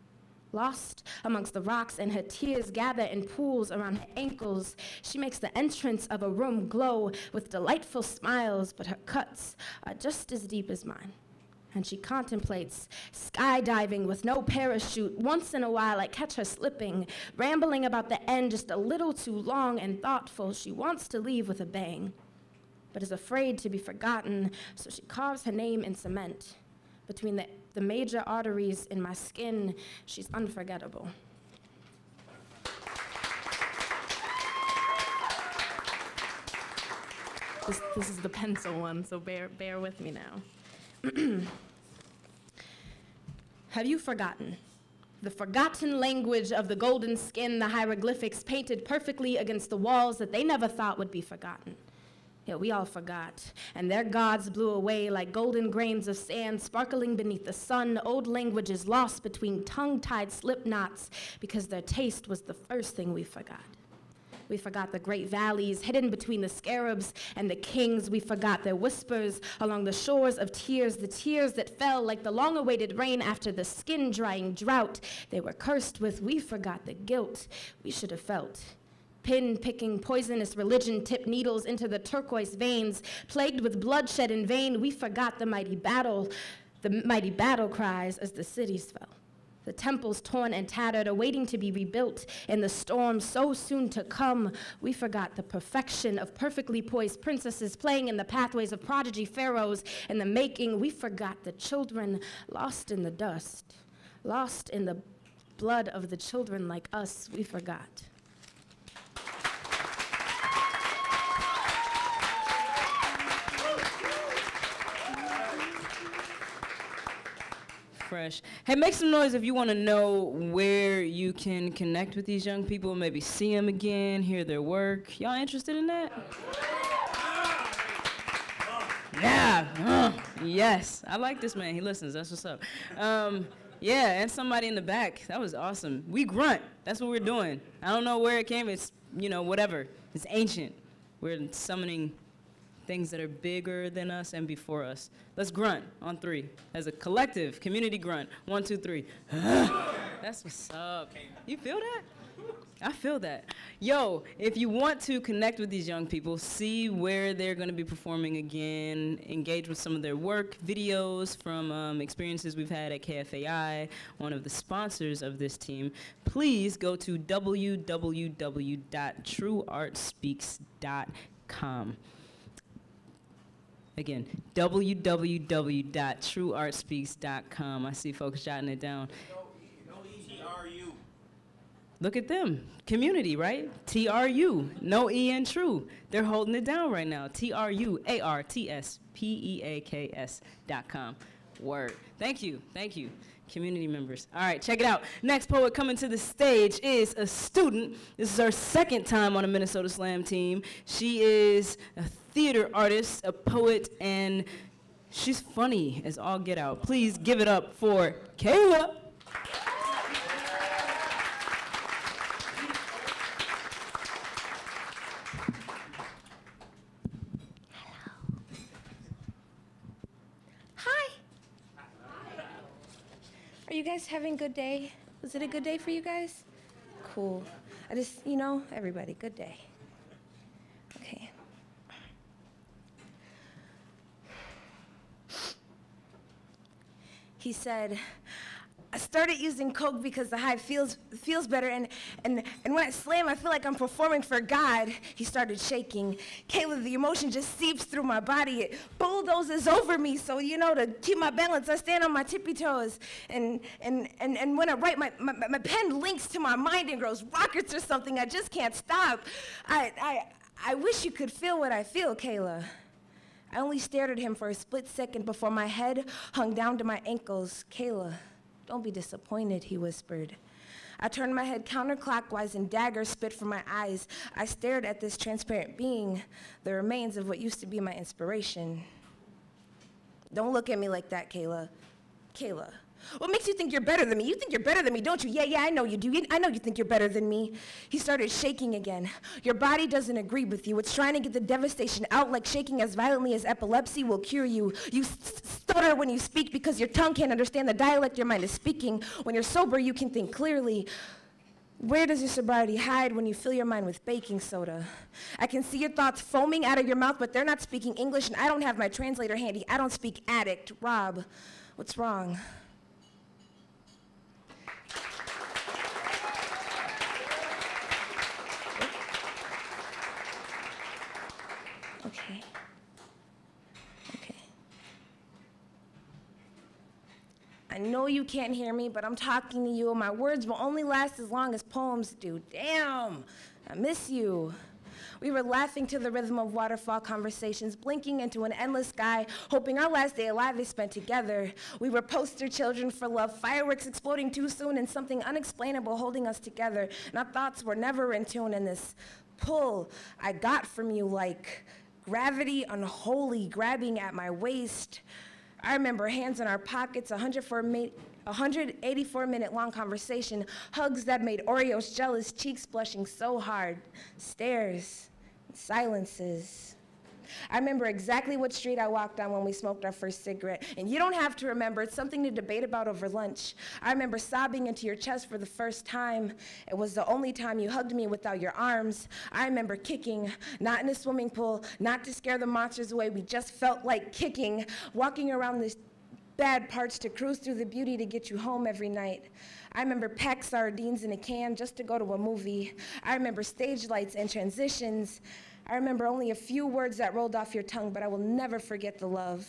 Lost amongst the rocks, and her tears gather in pools around her ankles. She makes the entrance of a room glow with delightful smiles, but her cuts are just as deep as mine and she contemplates skydiving with no parachute. Once in a while, I catch her slipping, rambling about the end just a little too long and thoughtful. She wants to leave with a bang, but is afraid to be forgotten, so she carves her name in cement. Between the, the major arteries in my skin, she's unforgettable. This, this is the pencil one, so bear, bear with me now. *clears throat* Have you forgotten? The forgotten language of the golden skin, the hieroglyphics painted perfectly against the walls that they never thought would be forgotten. Yeah, we all forgot. And their gods blew away like golden grains of sand sparkling beneath the sun. Old languages lost between tongue tied slip knots because their taste was the first thing we forgot. We forgot the great valleys hidden between the scarabs and the kings. We forgot their whispers along the shores of tears, the tears that fell like the long awaited rain after the skin drying drought they were cursed with. We forgot the guilt we should have felt. Pin picking, poisonous religion tipped needles into the turquoise veins. Plagued with bloodshed in vain, we forgot the mighty battle, the mighty battle cries as the cities fell. The temples torn and tattered, awaiting to be rebuilt in the storm so soon to come. We forgot the perfection of perfectly poised princesses playing in the pathways of prodigy pharaohs in the making. We forgot the children lost in the dust, lost in the blood of the children like us. We forgot. Fresh. Hey, make some noise if you want to know where you can connect with these young people, maybe see them again, hear their work. Y'all interested in that? Yeah. Uh, yes. I like this man. He listens. That's what's up. Um, yeah, and somebody in the back. That was awesome. We grunt. That's what we're doing. I don't know where it came. It's, you know, whatever. It's ancient. We're summoning things that are bigger than us and before us. Let's grunt on three as a collective community grunt. One, two, three. *sighs* That's what's up. You feel that? I feel that. Yo, if you want to connect with these young people, see where they're going to be performing again, engage with some of their work, videos from um, experiences we've had at KFAI, one of the sponsors of this team, please go to www.truartspeaks.com. Again, www.truartspeaks.com. I see folks jotting it down. Look at them. Community, right? T R U. No E in true. They're holding it down right now. T R U A R T S P E A K S dot com. Word. Thank you. Thank you. Community members. All right, check it out. Next poet coming to the stage is a student. This is her second time on a Minnesota Slam team. She is a theater artist, a poet, and she's funny as all get out. Please give it up for Kayla. Hello. Hi. Are you guys having a good day? Was it a good day for you guys? Cool. I just, you know, everybody, good day. Okay. He said, I started using coke because the high feels feels better and, and and when I slam I feel like I'm performing for God. He started shaking. Kayla, the emotion just seeps through my body. It bulldozes over me. So you know to keep my balance, I stand on my tippy toes. And and and, and when I write my, my, my pen links to my mind and grows rockets or something. I just can't stop. I I I wish you could feel what I feel, Kayla. I only stared at him for a split second before my head hung down to my ankles. Kayla. Don't be disappointed, he whispered. I turned my head counterclockwise and daggers spit from my eyes. I stared at this transparent being, the remains of what used to be my inspiration. Don't look at me like that, Kayla. Kayla. What makes you think you're better than me? You think you're better than me, don't you? Yeah, yeah, I know you do. I know you think you're better than me. He started shaking again. Your body doesn't agree with you. It's trying to get the devastation out like shaking as violently as epilepsy will cure you. You stutter when you speak because your tongue can't understand the dialect your mind is speaking. When you're sober, you can think clearly. Where does your sobriety hide when you fill your mind with baking soda? I can see your thoughts foaming out of your mouth, but they're not speaking English, and I don't have my translator handy. I don't speak addict. Rob, what's wrong? Okay. Okay. I know you can't hear me, but I'm talking to you, and my words will only last as long as poems do. Damn, I miss you. We were laughing to the rhythm of waterfall conversations, blinking into an endless sky, hoping our last day alive is spent together. We were poster children for love, fireworks exploding too soon, and something unexplainable holding us together. And our thoughts were never in tune in this pull I got from you like gravity unholy grabbing at my waist. I remember hands in our pockets, a hundred for a mate, A 184 minute long conversation, hugs that made Oreos jealous, cheeks blushing so hard, stares, silences. I remember exactly what street I walked on when we smoked our first cigarette. And you don't have to remember, it's something to debate about over lunch. I remember sobbing into your chest for the first time. It was the only time you hugged me without your arms. I remember kicking, not in a swimming pool, not to scare the monsters away. We just felt like kicking, walking around the bad parts to cruise through the beauty to get you home every night. I remember packed sardines in a can just to go to a movie. I remember stage lights and transitions. I remember only a few words that rolled off your tongue, but I will never forget the love.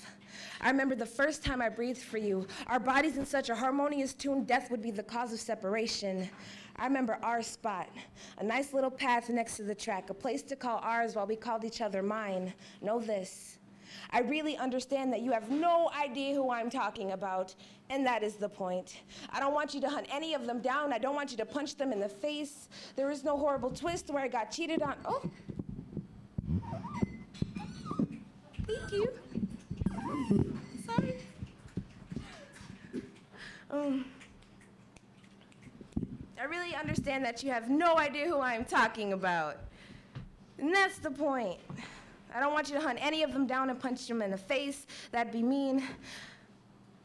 I remember the first time I breathed for you. Our bodies in such a harmonious tune, death would be the cause of separation. I remember our spot, a nice little path next to the track, a place to call ours while we called each other mine. Know this. I really understand that you have no idea who I'm talking about, and that is the point. I don't want you to hunt any of them down. I don't want you to punch them in the face. There is no horrible twist where I got cheated on. Oh. Thank you. Sorry. Um, I really understand that you have no idea who I'm talking about. And that's the point. I don't want you to hunt any of them down and punch them in the face. That'd be mean.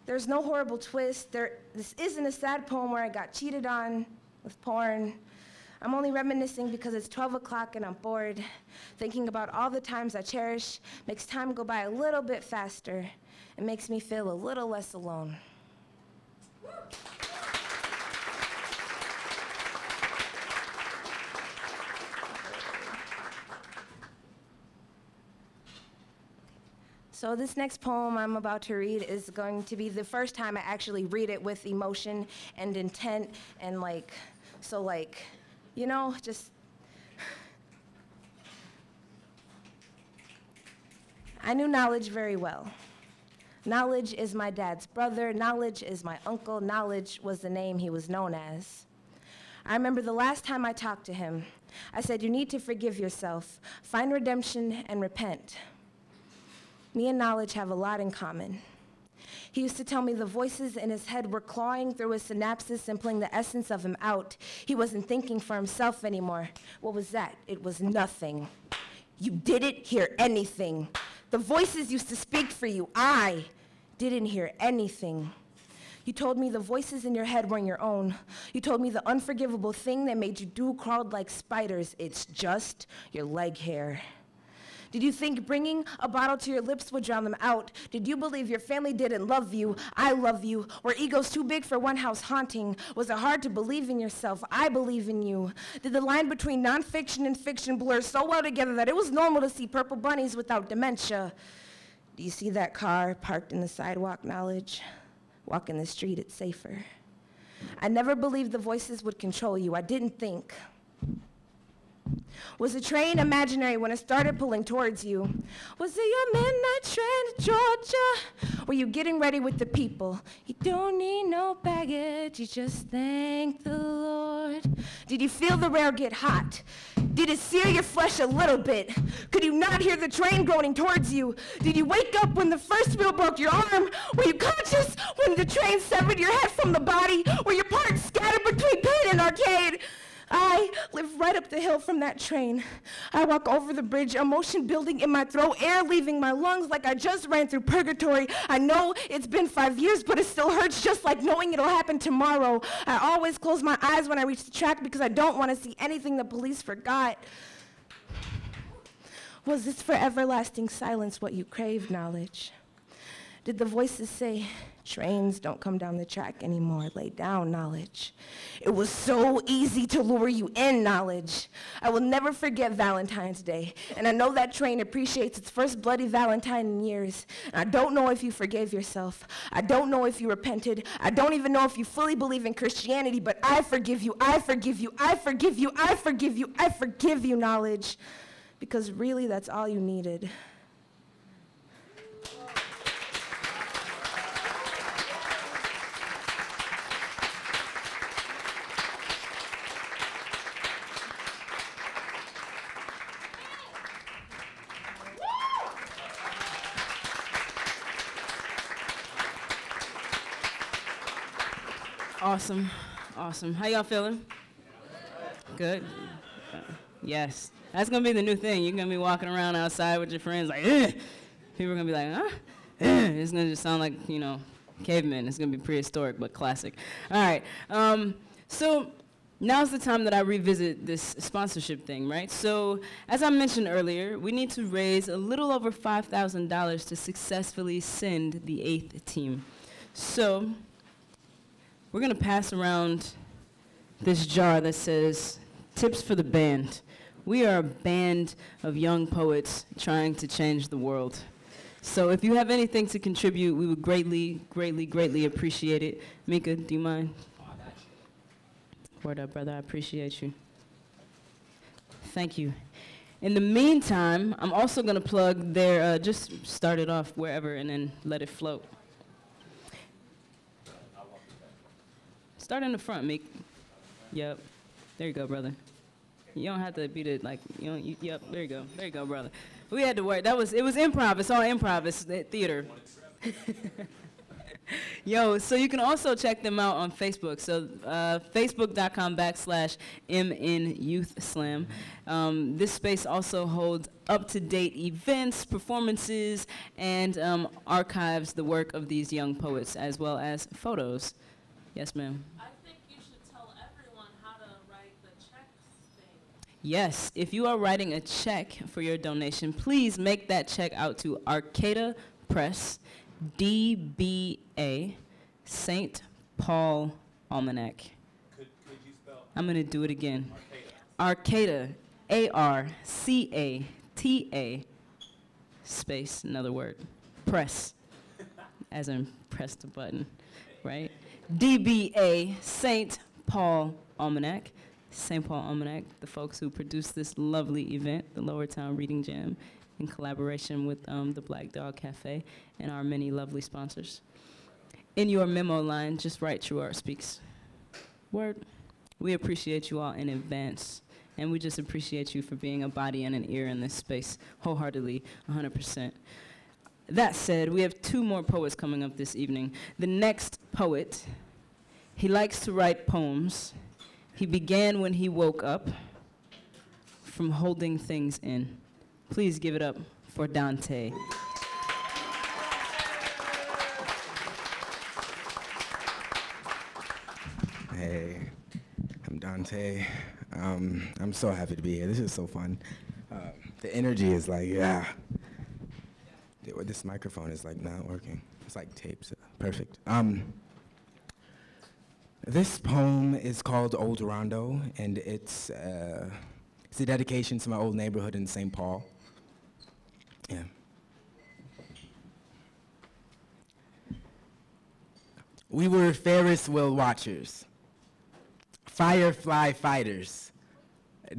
There's no horrible twist. There, this isn't a sad poem where I got cheated on with porn. I'm only reminiscing because it's 12 o'clock and I'm bored. Thinking about all the times I cherish makes time go by a little bit faster. It makes me feel a little less alone. So this next poem I'm about to read is going to be the first time I actually read it with emotion and intent and like, so like, you know, just. I knew knowledge very well. Knowledge is my dad's brother. Knowledge is my uncle. Knowledge was the name he was known as. I remember the last time I talked to him, I said, You need to forgive yourself, find redemption, and repent. Me and Knowledge have a lot in common. He used to tell me the voices in his head were clawing through his synapses and pulling the essence of him out. He wasn't thinking for himself anymore. What was that? It was nothing. You didn't hear anything. The voices used to speak for you. I didn't hear anything. You told me the voices in your head weren't your own. You told me the unforgivable thing that made you do crawled like spiders. It's just your leg hair. Did you think bringing a bottle to your lips would drown them out? Did you believe your family didn't love you? I love you. Were egos too big for one house haunting? Was it hard to believe in yourself? I believe in you. Did the line between nonfiction and fiction blur so well together that it was normal to see purple bunnies without dementia? Do you see that car parked in the sidewalk knowledge? Walk in the street, it's safer. I never believed the voices would control you. I didn't think. Was the train imaginary when it started pulling towards you? Was it your midnight train to Georgia? Were you getting ready with the people? You don't need no baggage, you just thank the Lord. Did you feel the rail get hot? Did it sear your flesh a little bit? Could you not hear the train groaning towards you? Did you wake up when the first wheel broke your arm? Were you conscious when the train severed your head from the body? Were your parts scattered between pit and arcade? I live right up the hill from that train. I walk over the bridge, emotion building in my throat, air leaving my lungs like I just ran through purgatory. I know it's been five years, but it still hurts just like knowing it'll happen tomorrow. I always close my eyes when I reach the track because I don't want to see anything the police forgot. Was this for everlasting silence what you craved, knowledge? Did the voices say, trains don't come down the track anymore, lay down, knowledge? It was so easy to lure you in, knowledge. I will never forget Valentine's Day, and I know that train appreciates its first bloody Valentine in years. And I don't know if you forgave yourself. I don't know if you repented. I don't even know if you fully believe in Christianity, but I forgive you, I forgive you, I forgive you, I forgive you, I forgive you, knowledge. Because really, that's all you needed. Awesome, awesome. How y'all feeling? Good. Yes, that's gonna be the new thing. You're gonna be walking around outside with your friends like, eh. People are gonna be like, huh? Eh. It's gonna just sound like you know, cavemen. It's gonna be prehistoric but classic. All right. Um, so now's the time that I revisit this sponsorship thing, right? So, as I mentioned earlier, we need to raise a little over $5,000 to successfully send the eighth team. So, we're going to pass around this jar that says tips for the band. We are a band of young poets trying to change the world. So if you have anything to contribute, we would greatly, greatly, greatly appreciate it. Mika, do you mind? Word up, brother. I appreciate you. Thank you. In the meantime, I'm also going to plug their, uh, just start it off wherever and then let it float. Start in the front, Meek. Yep. There you go, brother. You don't have to be the, like, you know, you, yep, there you go. There you go, brother. We had to work. That was, it was improv. It's all improv. It's theater. *laughs* Yo, so you can also check them out on Facebook. So uh, facebook.com backslash MN Youth Slam. Um, this space also holds up-to-date events, performances, and um, archives the work of these young poets, as well as photos. Yes, ma'am. I think you should tell everyone how to write the checks thing. Yes, if you are writing a check for your donation, please make that check out to Arcata Press, DBA, St. Paul Almanac. Could you spell? I'm going to do it again. Arcata, A-R-C-A-T-A, space, another word, press, *laughs* as in press the button, right? DBA, St. Paul Almanac. St. Paul Almanac, the folks who produced this lovely event, the Lowertown Reading Jam, in collaboration with um, the Black Dog Cafe and our many lovely sponsors. In your memo line, just write TruArtSpeaks. Word. We appreciate you all in advance, and we just appreciate you for being a body and an ear in this space wholeheartedly, 100%. That said, we have two more poets coming up this evening. The next poet, he likes to write poems. He began when he woke up from holding things in. Please give it up for Dante. Hey, I'm Dante. Um, I'm so happy to be here. This is so fun. Uh, the energy is like, yeah. This microphone is like not working. It's like tapes. Perfect. Um, this poem is called Old Rondo, and it's uh, it's a dedication to my old neighborhood in St. Paul. Yeah. We were Ferris wheel watchers, firefly fighters,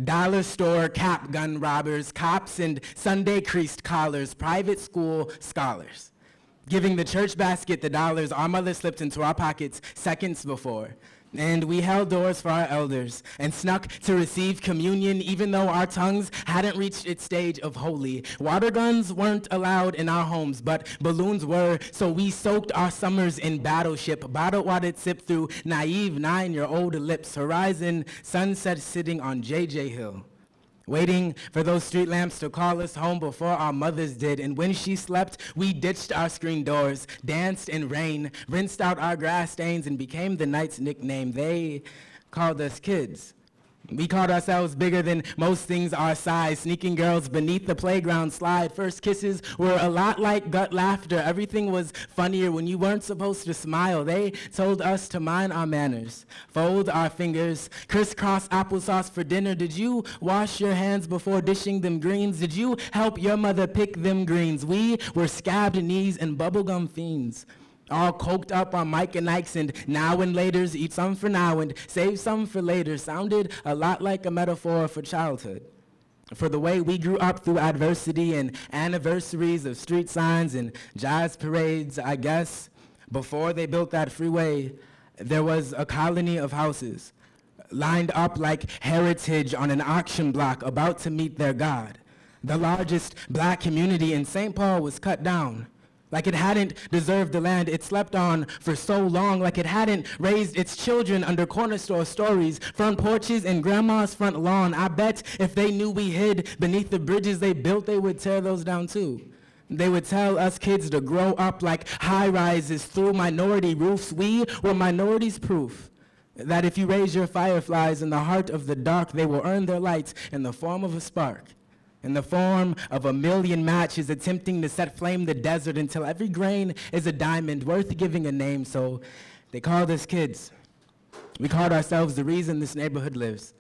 dollar store cap gun robbers, cops and Sunday creased collars, private school scholars. Giving the church basket the dollars our mother slipped into our pockets seconds before. And we held doors for our elders and snuck to receive communion even though our tongues hadn't reached its stage of holy. Water guns weren't allowed in our homes, but balloons were, so we soaked our summers in battleship, bottled water sipped through naive nine-year-old lips, horizon, sunset sitting on JJ Hill waiting for those street lamps to call us home before our mothers did. And when she slept, we ditched our screen doors, danced in rain, rinsed out our grass stains, and became the night's nickname. They called us kids. We called ourselves bigger than most things our size, sneaking girls beneath the playground slide. First kisses were a lot like gut laughter. Everything was funnier when you weren't supposed to smile. They told us to mind our manners, fold our fingers, crisscross applesauce for dinner. Did you wash your hands before dishing them greens? Did you help your mother pick them greens? We were scabbed knees and bubblegum fiends all coked up on Mike and Ike's and now and laters, eat some for now and save some for later, sounded a lot like a metaphor for childhood. For the way we grew up through adversity and anniversaries of street signs and jazz parades, I guess, before they built that freeway, there was a colony of houses lined up like heritage on an auction block about to meet their God. The largest black community in St. Paul was cut down like it hadn't deserved the land it slept on for so long, like it hadn't raised its children under corner store stories, front porches, and grandma's front lawn. I bet if they knew we hid beneath the bridges they built, they would tear those down too. They would tell us kids to grow up like high rises through minority roofs. We were minorities proof that if you raise your fireflies in the heart of the dark, they will earn their lights in the form of a spark in the form of a million matches attempting to set flame the desert until every grain is a diamond worth giving a name. So they called us kids. We called ourselves the reason this neighborhood lives,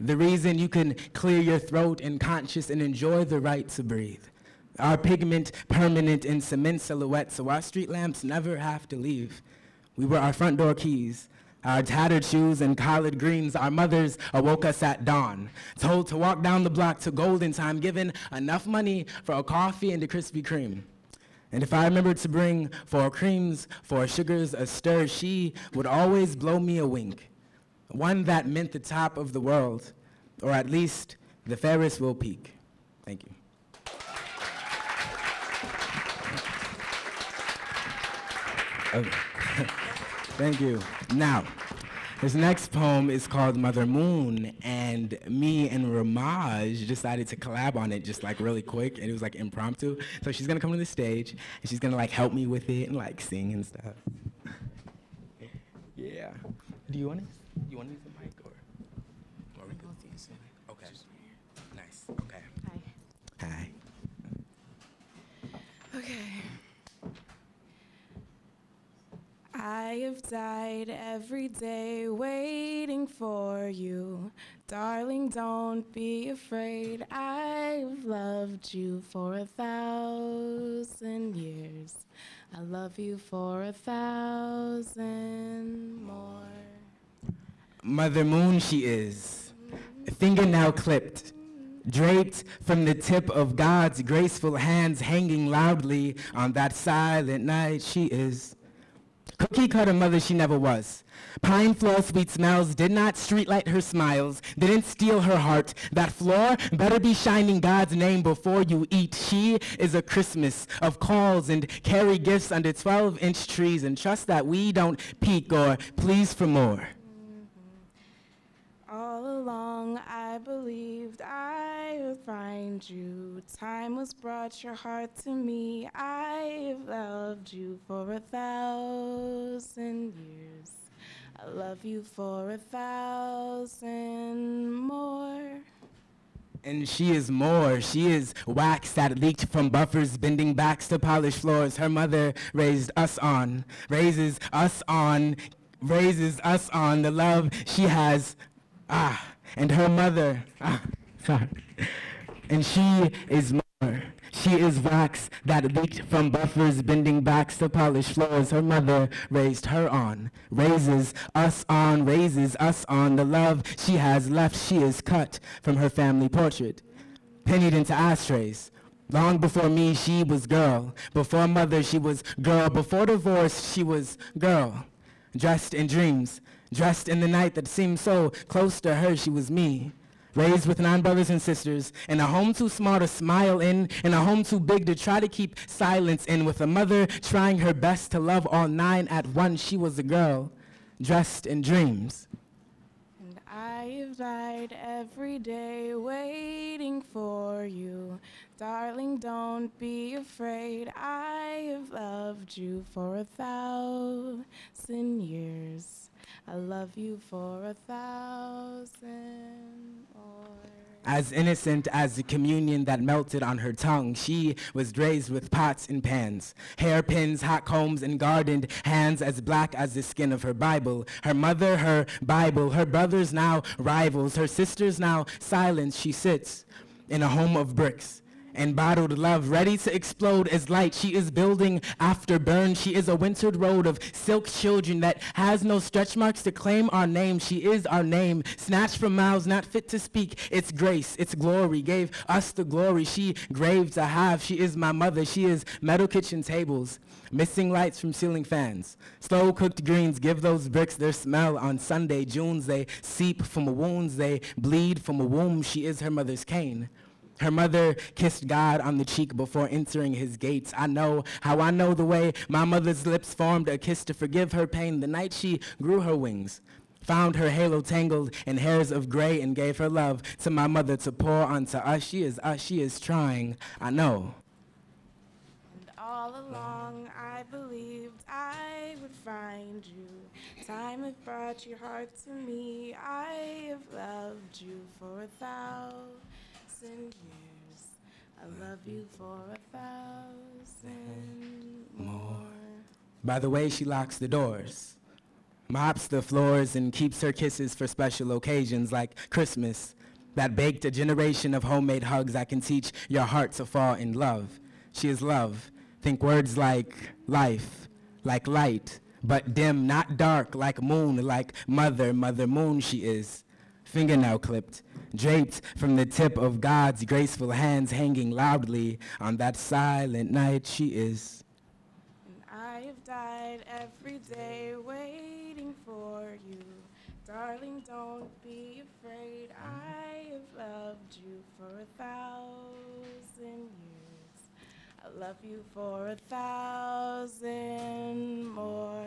the reason you can clear your throat and conscious and enjoy the right to breathe. Our pigment permanent in cement silhouette, so our street lamps never have to leave. We were our front door keys, our tattered shoes and collard greens, our mothers awoke us at dawn, told to walk down the block to Golden Thyme, given enough money for a coffee and a Krispy Kreme. And if I remembered to bring four creams, four sugars, a stir, she would always blow me a wink, one that meant the top of the world, or at least the Ferris wheel peak. Thank you. Okay. Thank you. Now, this next poem is called Mother Moon, and me and Ramaj decided to collab on it just like really quick, and it was like impromptu. So she's gonna come to the stage, and she's gonna like help me with it and like sing and stuff. yeah. Do you want to? You want to use the mic or? or we both use it? Okay. Nice. Okay. Hi. Hi. Okay. I have died every day waiting for you. Darling, don't be afraid. I've loved you for a thousand years. I love you for a thousand more. Mother Moon she is, fingernail clipped, draped from the tip of God's graceful hands hanging loudly on that silent night she is. Cookie cutter mother she never was. Pine floor sweet smells did not streetlight her smiles, didn't steal her heart. That floor better be shining God's name before you eat. She is a Christmas of calls and carry gifts under 12-inch trees and trust that we don't peek or please for more. Mm-hmm. All along I believed I would find you. Time was brought your heart to me. I've loved you for a thousand years. I love you for a thousand more. And she is more. She is wax that leaked from buffers, bending backs to polished floors. Her mother raised us on, raises us on, raises us on the love she has. Ah, and her mother. Ah, sorry. And she is more. She is wax that leaked from buffers, bending backs to polished floors. Her mother raised her on, raises us on, raises us on. The love she has left, she is cut from her family portrait, pennied into ashtrays. Long before me, she was girl. Before mother, she was girl. Before divorce, she was girl. Dressed in dreams, dressed in the night that seemed so close to her, she was me. Raised with nine brothers and sisters, in a home too small to smile in, in a home too big to try to keep silence in, with a mother trying her best to love all nine at once, she was a girl, dressed in dreams. And I've died every day waiting for you. Darling, don't be afraid. I have loved you for a thousand years. I love you for a thousand more. As innocent as the communion that melted on her tongue, she was raised with pots and pans, hairpins, hot combs, and gardened hands as black as the skin of her Bible. Her mother, her Bible, her brothers now rivals, her sisters now silence. She sits in a home of bricks and bottled love ready to explode as light. She is building after burn. She is a wintered road of silk children that has no stretch marks to claim our name. She is our name, snatched from mouths not fit to speak. Its grace, its glory gave us the glory she graved to have. She is my mother. She is metal kitchen tables, missing lights from ceiling fans. Slow cooked greens give those bricks their smell on Sunday. Junes they seep from wounds. They bleed from a womb. She is her mother's cane Her mother kissed God on the cheek before entering his gates. I know how I know the way my mother's lips formed a kiss to forgive her pain the night she grew her wings. Found her halo tangled in hairs of gray and gave her love to my mother to pour onto us. She is us, she is trying, I know. And all along I believed I would find you. Time had brought your heart to me. I have loved you for a thousand years. I love you for a thousand more. By the way she locks the doors, mops the floors and keeps her kisses for special occasions like Christmas, that baked a generation of homemade hugs I can teach your heart to fall in love. She is love. Think words like life, like light, but dim, not dark, like moon, like mother, mother moon she is. Fingernail clipped, draped from the tip of God's graceful hands hanging loudly on that silent night she is. And I have died every day waiting for you. Darling, don't be afraid. I have loved you for a thousand years. I love you for a thousand more.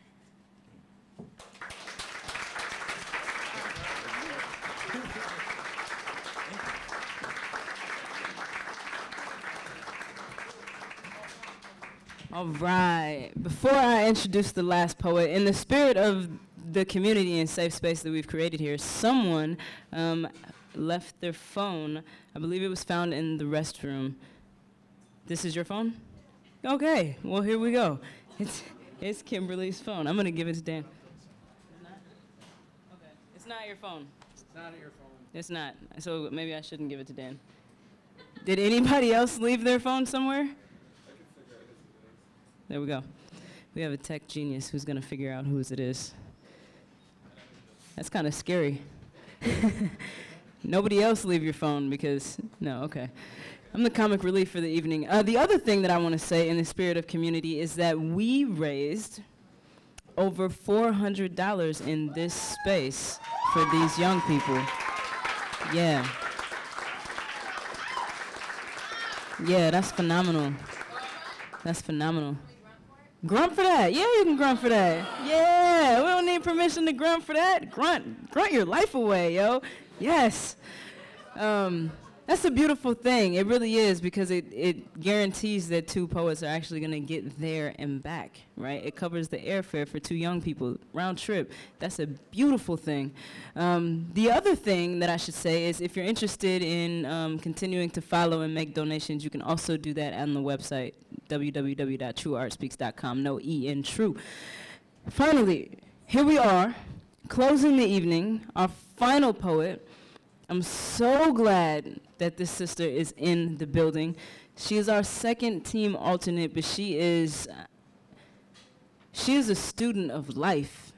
All right. Before I introduce the last poet, in the spirit of the community and safe space that we've created here, someone um, left their phone. I believe it was found in the restroom. This is your phone? Okay. Well, here we go. It's it's Kimberly's phone. I'm gonna give it to Dan. Okay. It's not your phone. It's not your phone. It's not. So maybe I shouldn't give it to Dan. Did anybody else leave their phone somewhere? There we go. We have a tech genius who's going to figure out whose it is. That's kind of scary. *laughs* Nobody else leave your phone because, no, okay. I'm the comic relief for the evening. Uh, the other thing that I want to say in the spirit of community is that we raised over $400 in this space for these young people. Yeah. Yeah, that's phenomenal. That's phenomenal. Grunt for that. Yeah, you can grunt for that. Yeah, we don't need permission to grunt for that. Grunt, grunt your life away, yo. Yes. Um, that's a beautiful thing. It really is because it, it guarantees that two poets are actually going to get there and back, right? It covers the airfare for two young people, round trip. That's a beautiful thing. Um, the other thing that I should say is if you're interested in um, continuing to follow and make donations, you can also do that on the website, www.truartspeaks.com. No E in true. Finally, here we are, closing the evening, our final poet. I'm so glad that this sister is in the building. She is our second team alternate, but she is she is a student of life.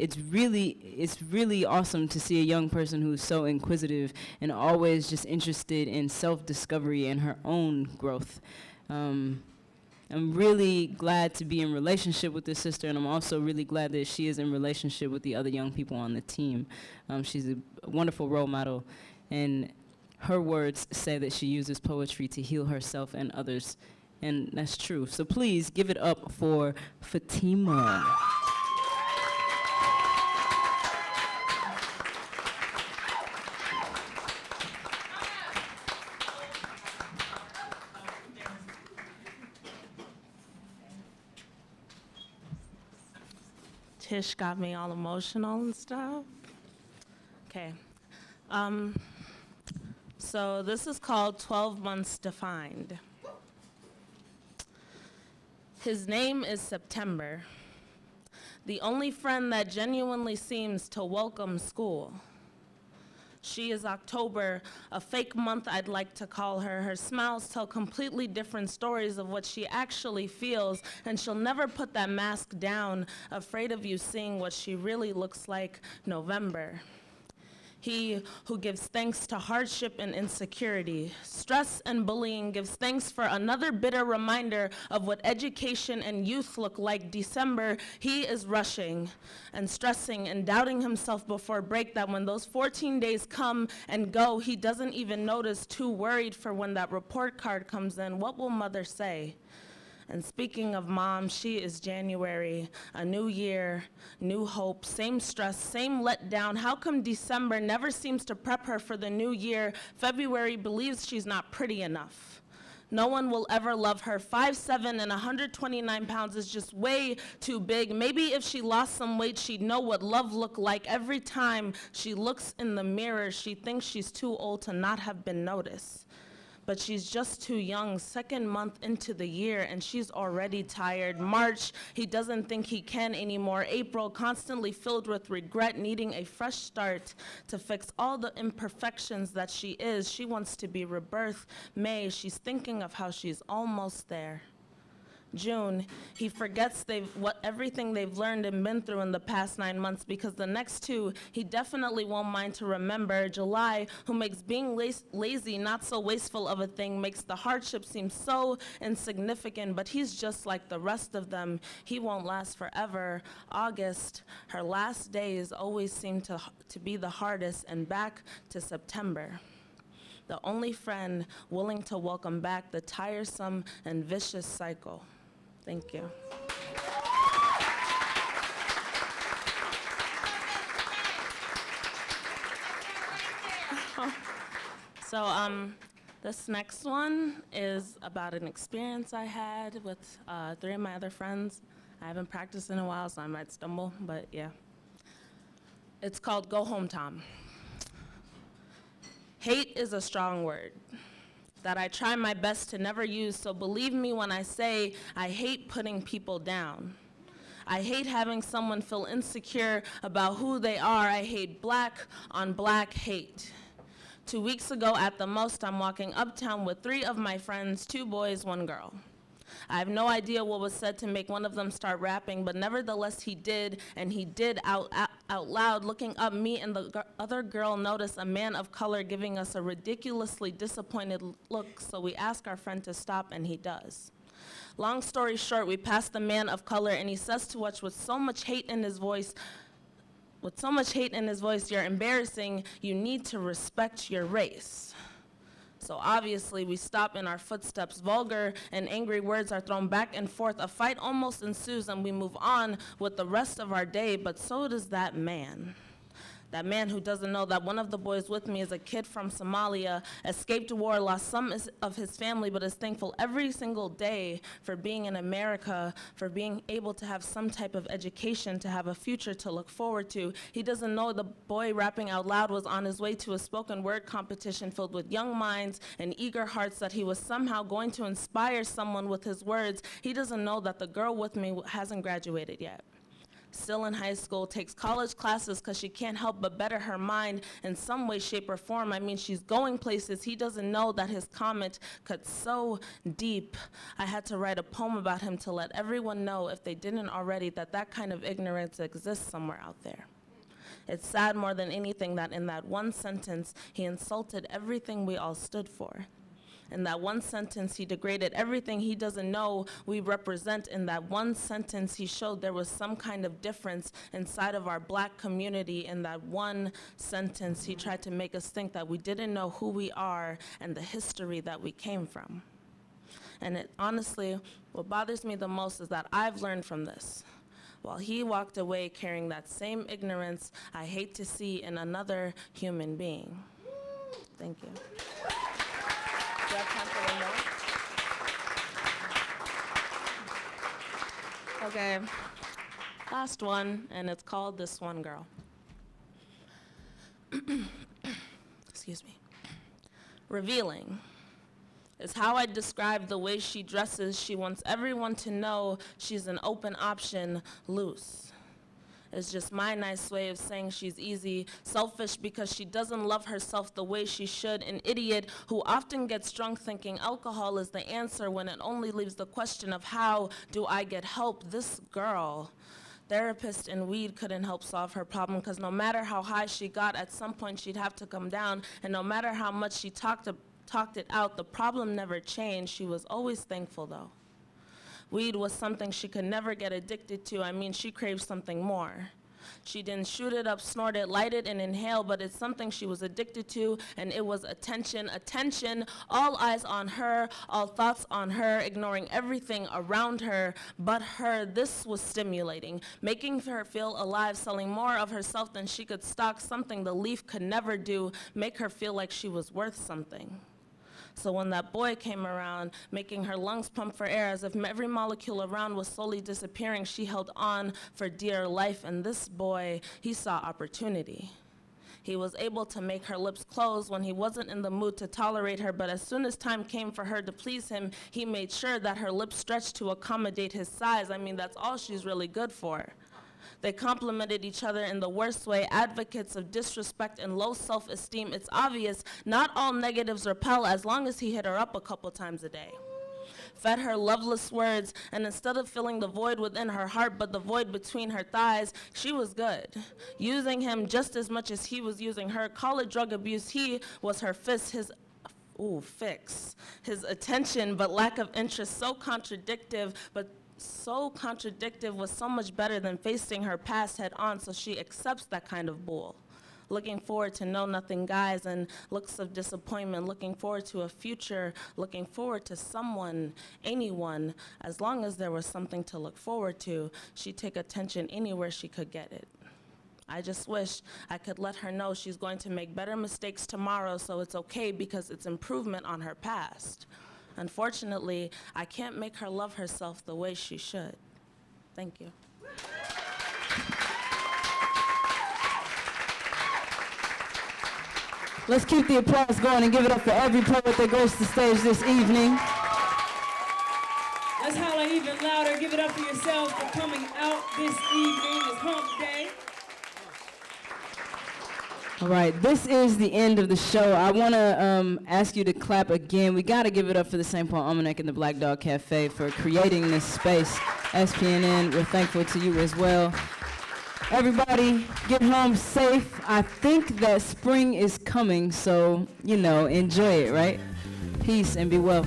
It's really it's really awesome to see a young person who's so inquisitive and always just interested in self-discovery and her own growth. Um, I'm really glad to be in relationship with this sister, and I'm also really glad that she is in relationship with the other young people on the team. Um, she's a wonderful role model, and her words say that she uses poetry to heal herself and others, and that's true. So please give it up for Fatima. Tish got me all emotional and stuff. Okay. Um, so this is called 12 Months Defined. His name is September, the only friend that genuinely seems to welcome school. She is October, a fake month I'd like to call her. Her smiles tell completely different stories of what she actually feels, and she'll never put that mask down, afraid of you seeing what she really looks like November. He who gives thanks to hardship and insecurity, stress and bullying gives thanks for another bitter reminder of what education and youth look like. December, he is rushing and stressing and doubting himself before break that when those 14 days come and go, he doesn't even notice, too worried for when that report card comes in. What will mother say? And speaking of mom, she is January, a new year, new hope, same stress, same letdown. How come December never seems to prep her for the new year? February believes she's not pretty enough. No one will ever love her. 5'7 and 129 pounds is just way too big. Maybe if she lost some weight, she'd know what love looked like. Every time she looks in the mirror, she thinks she's too old to not have been noticed but she's just too young, second month into the year, and she's already tired. March, he doesn't think he can anymore. April, constantly filled with regret, needing a fresh start to fix all the imperfections that she is. She wants to be rebirthed. May, she's thinking of how she's almost there. June, he forgets they've what everything they've learned and been through in the past nine months because the next two he definitely won't mind to remember. July, who makes being lazy not so wasteful of a thing, makes the hardship seem so insignificant, but he's just like the rest of them. He won't last forever. August, her last days always seem to, to be the hardest, and back to September the only friend willing to welcome back the tiresome and vicious cycle. Thank you. *laughs* so um, this next one is about an experience I had with uh, three of my other friends. I haven't practiced in a while, so I might stumble, but yeah. It's called Go Home Tom. Hate is a strong word that I try my best to never use, so believe me when I say I hate putting people down. I hate having someone feel insecure about who they are. I hate black on black hate. Two weeks ago, at the most, I'm walking uptown with three of my friends, two boys, one girl. I have no idea what was said to make one of them start rapping, but nevertheless he did, and he did out, out, loud. Looking up, me and the other girl noticed a man of color giving us a ridiculously disappointed look, so we ask our friend to stop, and he does. Long story short, we pass the man of color, and he says to us with so much hate in his voice, with so much hate in his voice, you're embarrassing, you need to respect your race. So obviously, we stop in our footsteps. Vulgar and angry words are thrown back and forth. A fight almost ensues, and we move on with the rest of our day, but so does that man. That man who doesn't know that one of the boys with me is a kid from Somalia, escaped war, lost some of his family, but is thankful every single day for being in America, for being able to have some type of education, to have a future to look forward to. He doesn't know the boy rapping out loud was on his way to a spoken word competition filled with young minds and eager hearts that he was somehow going to inspire someone with his words. He doesn't know that the girl with me hasn't graduated yet still in high school, takes college classes because she can't help but better her mind in some way, shape, or form. I mean, she's going places. He doesn't know that his comment cut so deep. I had to write a poem about him to let everyone know, if they didn't already, that that kind of ignorance exists somewhere out there. It's sad more than anything that in that one sentence, he insulted everything we all stood for. In that one sentence, he degraded everything he doesn't know we represent. In that one sentence, he showed there was some kind of difference inside of our black community. In that one sentence, he tried to make us think that we didn't know who we are and the history that we came from. And it, honestly, what bothers me the most is that I've learned from this. While he walked away carrying that same ignorance I hate to see in another human being. Thank you have time for one more? Okay, last one, and it's called This One Girl. *clears throat* Excuse me. Revealing is how I describe the way she dresses. She wants everyone to know she's an open option, loose is just my nice way of saying she's easy, selfish because she doesn't love herself the way she should, an idiot who often gets drunk thinking alcohol is the answer when it only leaves the question of how do I get help? This girl Therapist and weed couldn't help solve her problem because no matter how high she got, at some point she'd have to come down. And no matter how much she talked, talked it out, the problem never changed. She was always thankful though. Weed was something she could never get addicted to. I mean, she craved something more. She didn't shoot it up, snort it, light it, and inhale, but it's something she was addicted to, and it was attention, attention, all eyes on her, all thoughts on her, ignoring everything around her but her. This was stimulating, making her feel alive, selling more of herself than she could stock, something the leaf could never do, make her feel like she was worth something. So when that boy came around, making her lungs pump for air as if every molecule around was slowly disappearing, she held on for dear life. And this boy, he saw opportunity. He was able to make her lips close when he wasn't in the mood to tolerate her, but as soon as time came for her to please him, he made sure that her lips stretched to accommodate his size. I mean, that's all she's really good for. They complimented each other in the worst way, advocates of disrespect and low self esteem. It's obvious not all negatives repel as long as he hit her up a couple times a day fed her loveless words, and instead of filling the void within her heart but the void between her thighs, she was good. Using him just as much as he was using her. Call it drug abuse. He was her fist, his ooh, fix. His attention but lack of interest, so contradictive, but so contradictive was so much better than facing her past head on, so she accepts that kind of bull. Looking forward to know nothing guys and looks of disappointment, looking forward to a future, looking forward to someone, anyone, as long as there was something to look forward to, she'd take attention anywhere she could get it. I just wish I could let her know she's going to make better mistakes tomorrow so it's okay because it's improvement on her past. Unfortunately, I can't make her love herself the way she should. Thank you. Let's keep the applause going and give it up for every poet that goes to stage this evening. Let's holler even louder. Give it up for yourselves for coming out this evening. It's hump day. All right, this is the end of the show. I want to um, ask you to clap again. We got to give it up for the St. Paul Almanac and the Black Dog Cafe for creating this space. SPNN, we're thankful to you as well. Everybody, get home safe. I think that spring is coming, so, you know, enjoy it, right? Peace and be well.